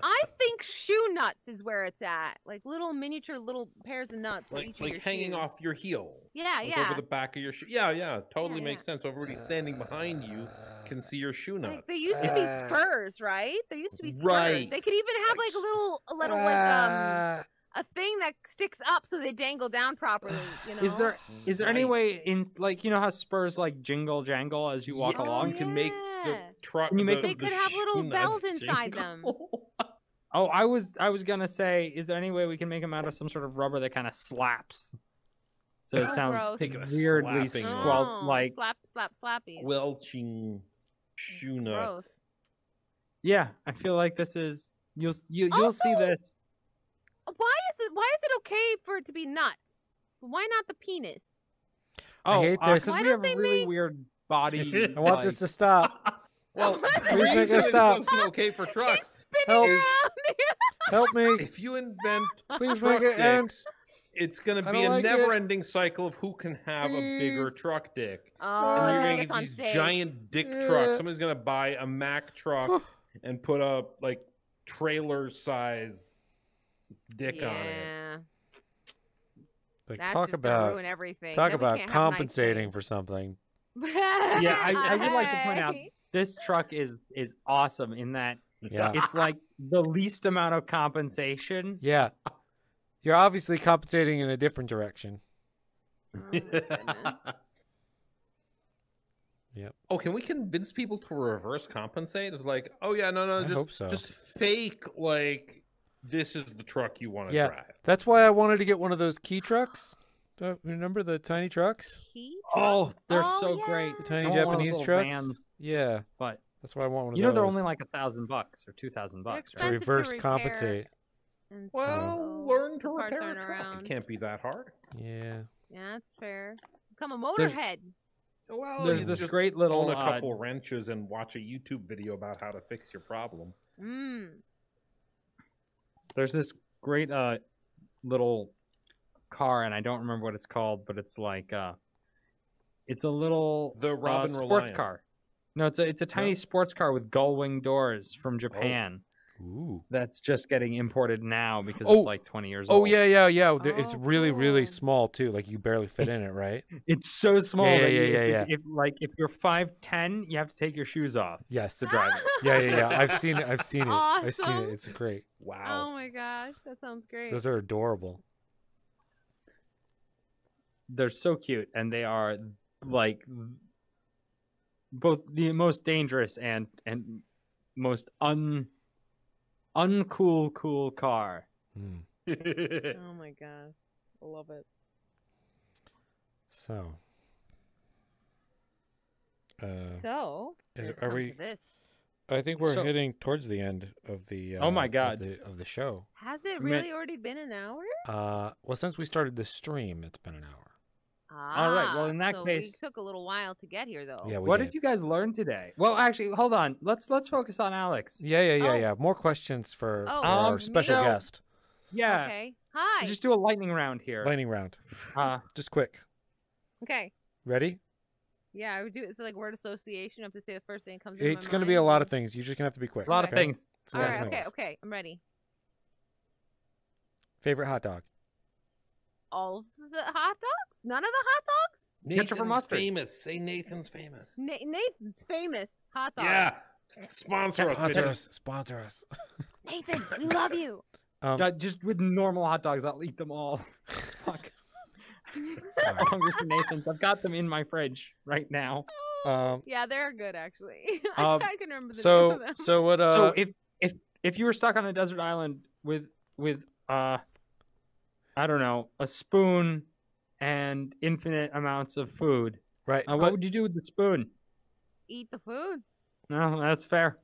I think shoe nuts is where it's at. Like little miniature little pairs of nuts Like each of like your hanging shoes. off your heel. Yeah, like yeah. over the back of your shoe. Yeah, yeah, totally Yeah, makes sense. So everybody standing behind you can see your shoe nuts. Like they used to be Uh, spurs, right? There used to be spurs. Right. They could even have Like like a little, a little like um a thing that sticks up so they dangle down properly. You know? Is there is there any way in like you know how Spurs like jingle jangle as you walk Yeah, along? You can make the yeah. truck. You make the- They the could have little bells nuts inside them. Oh, I was I was gonna say, is there any way we can make them out of some sort of rubber that kind of slaps? So it Oh, sounds gross. Weirdly slapping Oh, like slap, slap, slappy. Welching shoe nuts. Gross. yeah. I feel like this is you'll you you'll see this. Why is it? Why is it okay for it to be nuts? Why not the penis? I Oh, hate uh, this. 'cause Why we don't have they a really make- weird body. I want like- this to stop. Well, Please the make reason us it stop. wasn't okay for He's trucks. spinning Help. around. Help me. If you invent Please make it end. Dicks, it's going to be a like never-ending cycle of who can have a bigger truck dick. Oh, and you're going to it's get these unsafe. giant dick Yeah. trucks. Somebody's going to buy a Mack truck and put a like trailer size dick on it. yeah, Like that's talk just about ruin everything. talk Then about can't nice compensating for something. Yeah, I, I would like to point out this truck is is awesome in that Yeah. it's like the least amount of compensation. Yeah. You're obviously compensating in a different direction. Oh, my goodness. Oh, can we convince people to reverse compensate? It's like, oh yeah, no, no, I just hope so. just fake like this is the truck you want to Yeah. drive. That's why I wanted to get one of those kei trucks. Do- Remember the tiny trucks? Kei? Oh, they're Oh, so great. The tiny I want one of those Japanese trucks? vans, Yeah. but That's why I want one of you know those. they're only like a thousand bucks or two thousand bucks, right? to reverse repair. compensate. And Well, so learn to the repair a truck. around. It can't be that hard. Yeah. Yeah, that's fair. Become a There's- motorhead. Well, There's this great little own a uh, couple wrenches and watch a YouTube video about how to fix your problem. Mm. there's this great uh little car and I don't remember what it's called, but it's like uh it's a little The uh, Robin sports Reliant. car. No, it's a it's a tiny No? sports car with gull wing doors from Japan. Ooh. That's just getting imported now because Oh. it's like 20 years old. Oh old. yeah, yeah, yeah. Th- It's Oh, really, really oh. small too. Like you barely fit in it, right? It's so small Yeah, that yeah, yeah, yeah. if like if you're 5'10, you have to take your shoes off Yes. to drive it. Yeah, yeah, yeah. I've seen it. I've seen it. I've seen it. It's great. Oh wow. Oh my gosh, that sounds great. Those are adorable. They're so cute and they are like both the most dangerous and and most un uncool cool car. Hmm. oh my gosh, I love it. So. Uh, So, is are we? this. I think we're So- hitting towards the end of the. Uh, Oh my of God. the, of the show. Has it Ma- really already been an hour? Uh, well, since we started the stream, it's been an hour. All right, well, in Ah, that so case- we took a little while to get here, though. Yeah, we what did. did you guys learn today? Well, actually, hold on. Let's let's focus on Alix. Yeah, yeah, yeah, Oh. yeah. More questions for, Oh, for our Um, special so- guest. Yeah. Okay. Hi. Just do a lightning round here. Lightning round. Uh, Just quick. Okay. Ready? Yeah, I would do. It's like word association. I have to say the first thing that comes. into It's going to be a lot of things. You're just going to have to be quick. a lot of things. It's a All lot of right. Okay. Okay. I'm ready. Favorite hot dog? All of the hot dogs? None of the hot dogs? Ketchup or Nathan's mustard? famous. Say Nathan's famous. Na- Nathan's famous hot dogs. Yeah. Sponsor us. Sponsor us. Sponsor us. Nathan, we love you. Um, just with normal hot dogs, I'll eat them all. Fuck. sorry. Hungry Nathan's. I've got them in my fridge right now. Um, Yeah, they're good actually. Um, I can remember the name so, of them. so what? Uh, so if if if you were stuck on a desert island with with uh I don't know a spoon and infinite amounts of food, right. uh, what but- would you do with the spoon? Eat the food. No, that's fair.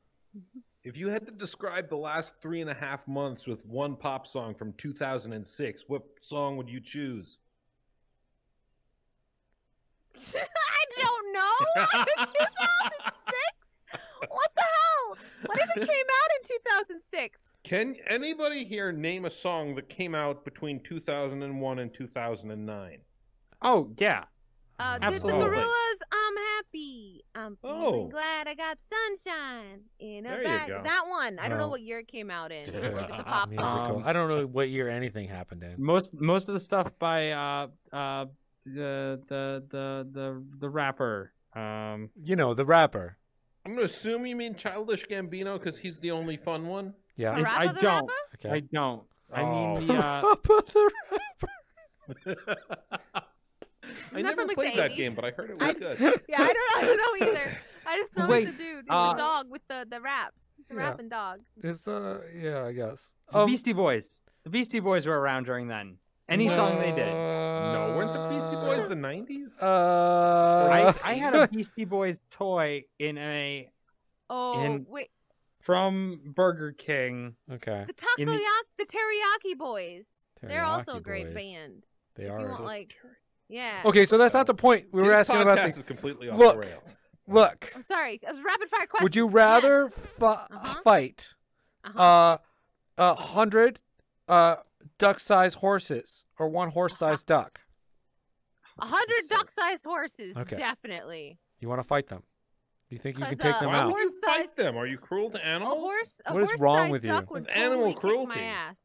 If you had to describe the last three and a half months with one pop song from 2006, what song would you choose? I don't know. 2006? What the hell? What if it came out in 2006? Can anybody here name a song that came out between 2001 and 2009? Oh yeah, Uh, did the Absolutely. Gorillaz? I'm happy. I'm feeling Oh. glad I got sunshine in a There bag. That one. I don't know Oh. what year it came out in. It's a, it's a pop musical. song. Um, I don't know what year anything happened in. most most of the stuff by uh uh the the the the the rapper um You know, the rapper. I'm going to assume you mean Childish Gambino because he's the only fun one. Yeah. Parappa I the don't. Okay. I don't. I Oh. mean the uh Rapper the rapper. I Not never from, like, played the that 80s. game, but I heard it was I- good. Yeah, I don't, I don't know either. I just know Wait, he's a dude. He's uh, a dog with the, the raps. the a Yeah. rapping dog. It's uh, yeah, I guess. the Um, Beastie Boys. The Beastie Boys were around during then. Any song they did. No, weren't the Beastie Boys the 90s? Uh, I, I had a Beastie Boys toy in a Oh, And- wait. From Burger King. okay. The in the- takoyaki, the Teriyaki Boyz. They're also a great Boys. band. They If are. you want, like, yeah. Okay, so that's not the point. We were His asking about podcast is completely off Look. the rails. look. I'm sorry. It A rapid fire question. Would you rather Yes. fi- Uh-huh. fight Uh-huh. uh a hundred uh duck-sized horses or one horse-sized duck? A hundred duck-sized horses, Okay. definitely. You want to fight them? Do you think you can 'Cause, take uh, them Why out? would you fight Horse-sized- them? Are you cruel to animals? A animals? horse. A What is wrong horse-sized with you? duck would It's animal totally kick cruelty. my ass.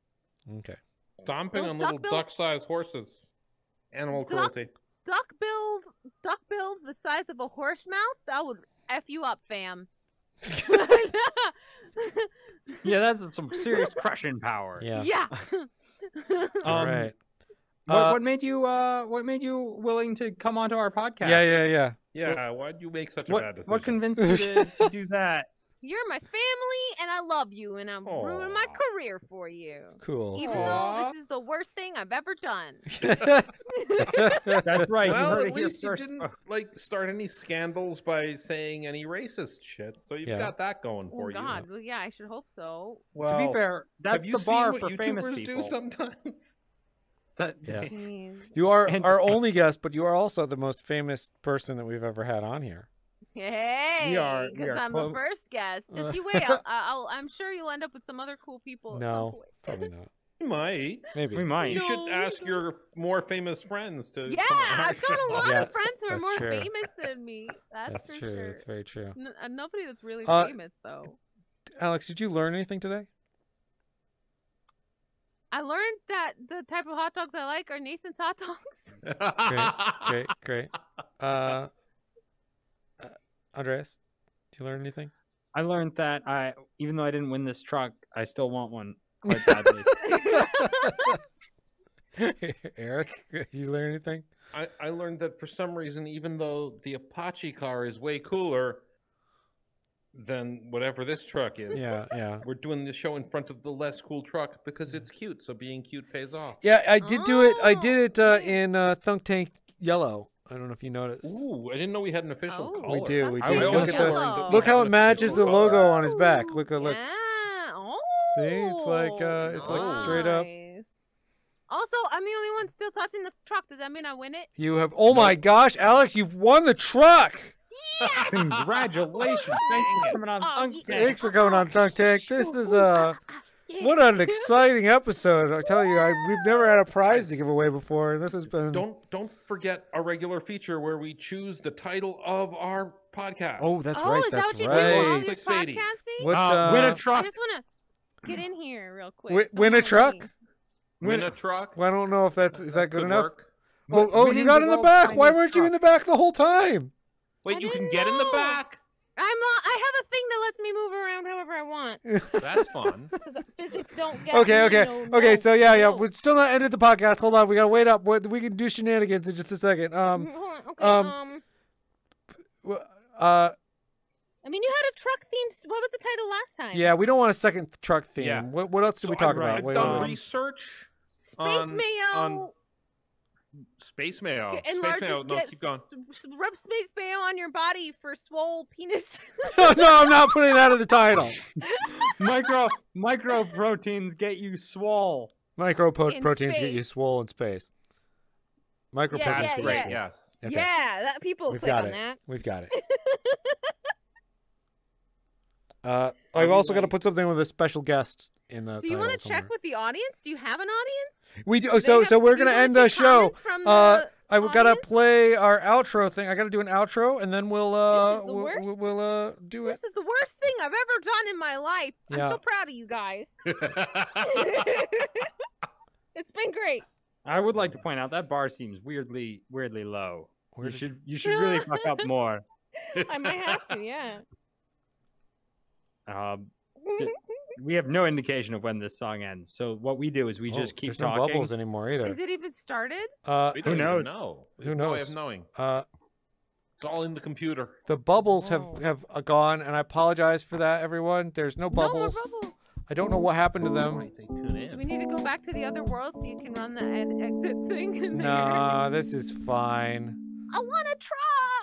Okay. Stomping Those on little duck-bills- duck-sized horses. Animal Duck- cruelty. Duck build, duck build the size of a horse mouth. That would f you up, fam. Yeah, that's some serious crushing power. Yeah. yeah. All Um, right. What, Uh, what made you uh what made you willing to come onto our podcast? Yeah, yeah, yeah. Yeah, why'd you make such a What bad decision? what convinced you to, to do that? You're my family, and I love you, and I'm ruining my career for you. Cool. Even Aw. though this is the worst thing I've ever done. That's right. well, at least you first. didn't like start any scandals by saying any racist shit, so you've Yeah. got that going for you. Oh for God. you. Well, yeah, I should hope so. Well, to be fair, that's the bar what for famous YouTubers people. do sometimes? That- Yeah. You are And- our only guest, but you are also the most famous person that we've ever had on here. Hey, we because are I'm clo- the first guest. Just you wait. I'll, I'll, I'm sure you'll end up with some other cool people. No, probably not. You might. Maybe. we might. You No, should ask don't. your more famous friends to. Yeah, come on our I've got a lot Yes, of friends who are more true. famous than me. That's, That's for true. sure. That's very true. N- uh, nobody that's really Uh, famous though. Alix, did you learn anything today? I learned that the type of hot dogs I like are Nathan's hot dogs. Great, great. Uh, uh, Andreas, did you learn anything? I learned that I, even though I didn't win this truck, I still want one quite badly. Eric, you learn anything? I, I learned that for some reason, even though the Apache car is way cooler than whatever this truck is, Yeah, yeah. we're doing the show in front of the less cool truck because it's cute. So being cute pays off. Yeah, I did do it. I Oh, did it uh, in uh, Thunk Tank Yellow. I don't know if you noticed. Ooh, I didn't know we had an official Oh. color. We do, we That's do. Look at the, look how it matches the logo on his back. Look, uh, look. Yeah. Oh, See, it's like, uh, it's like straight up- Also, I'm the only one still touching the truck. Does that mean I win it? You have. Oh my gosh, Alix, you've won the truck. Yes! Congratulations! Thanks for coming on Oh, Dunk yeah. Tank. Thanks for coming on Dunk Tank. This is uh, Yeah. what an exciting episode. I tell you, I, we've never had a prize to give away before, and this has been. Don't don't forget our regular feature where we choose the title of our podcast. Oh, that's oh, right. is that That's what you do while right. you're Click Sadie. podcasting? What? Uh, win uh, a I I just want to get in here real quick. Win, win a truck? me. win a truck. Well, I don't know if that's is that good Could enough. work. Oh, oh, you Winning got in the back. Why weren't you in the back the whole time? Wait, I you can didn't get in the back. I'm not, I have a thing that lets me move around however I want That's fun. because physics don't get Okay, me, okay, no, okay. So yeah, yeah. no. We're still not ended the podcast. Hold on, we gotta wait up. We we can do shenanigans in just a second. Um, okay, um, um, uh, I mean, you had a truck theme. What was the title last time? yeah, we don't want a second truck theme. Yeah. What what else did we talk I've, about? I've Wait, done wait, wait. research. Space on- Mayo. on- Space Mayo. Get- Space enlarge Mayo. No, keep going. s- s- rub Space Mayo on your body for swole penis. no, I'm not putting that in the title. micro micro proteins get you swole. Micro po- In proteins get you space. swole in space. Micro Yeah, proteins yeah, get you Great. swole. Yes. Okay. Yeah, that people We've click got on it. that. We've got it. Uh, I've also got to put something with a special guest in the. Do you want want to check with the audience? Do you have an audience? We do. Do So have- so we're gonna end the show. From Uh, I've got to play our outro thing. I got to do an outro, and then we'll uh the we'll, we'll, we'll uh do it. This is the worst thing I've ever done in my life. Yeah. I'm so proud of you guys. it's been great. I would like to point out that bar seems weirdly weirdly low. Where you should you should really fuck up more. I might have to, yeah. Um, so- we have no indication of when this song ends. So what we do is we Oh, just keep there's talking. no bubbles anymore either. Is it even started? Uh, we Who don't even knows? know. Who There's No way of knowing. uh, It's all in the computer. the bubbles have have uh, gone, and I apologize for that, everyone. There's no bubbles. No more bubble. I don't know what happened to them. Right, they tune in. We need to go back to the other world so you can run the ed- exit thing in there. Nah, this is fine. I want to try.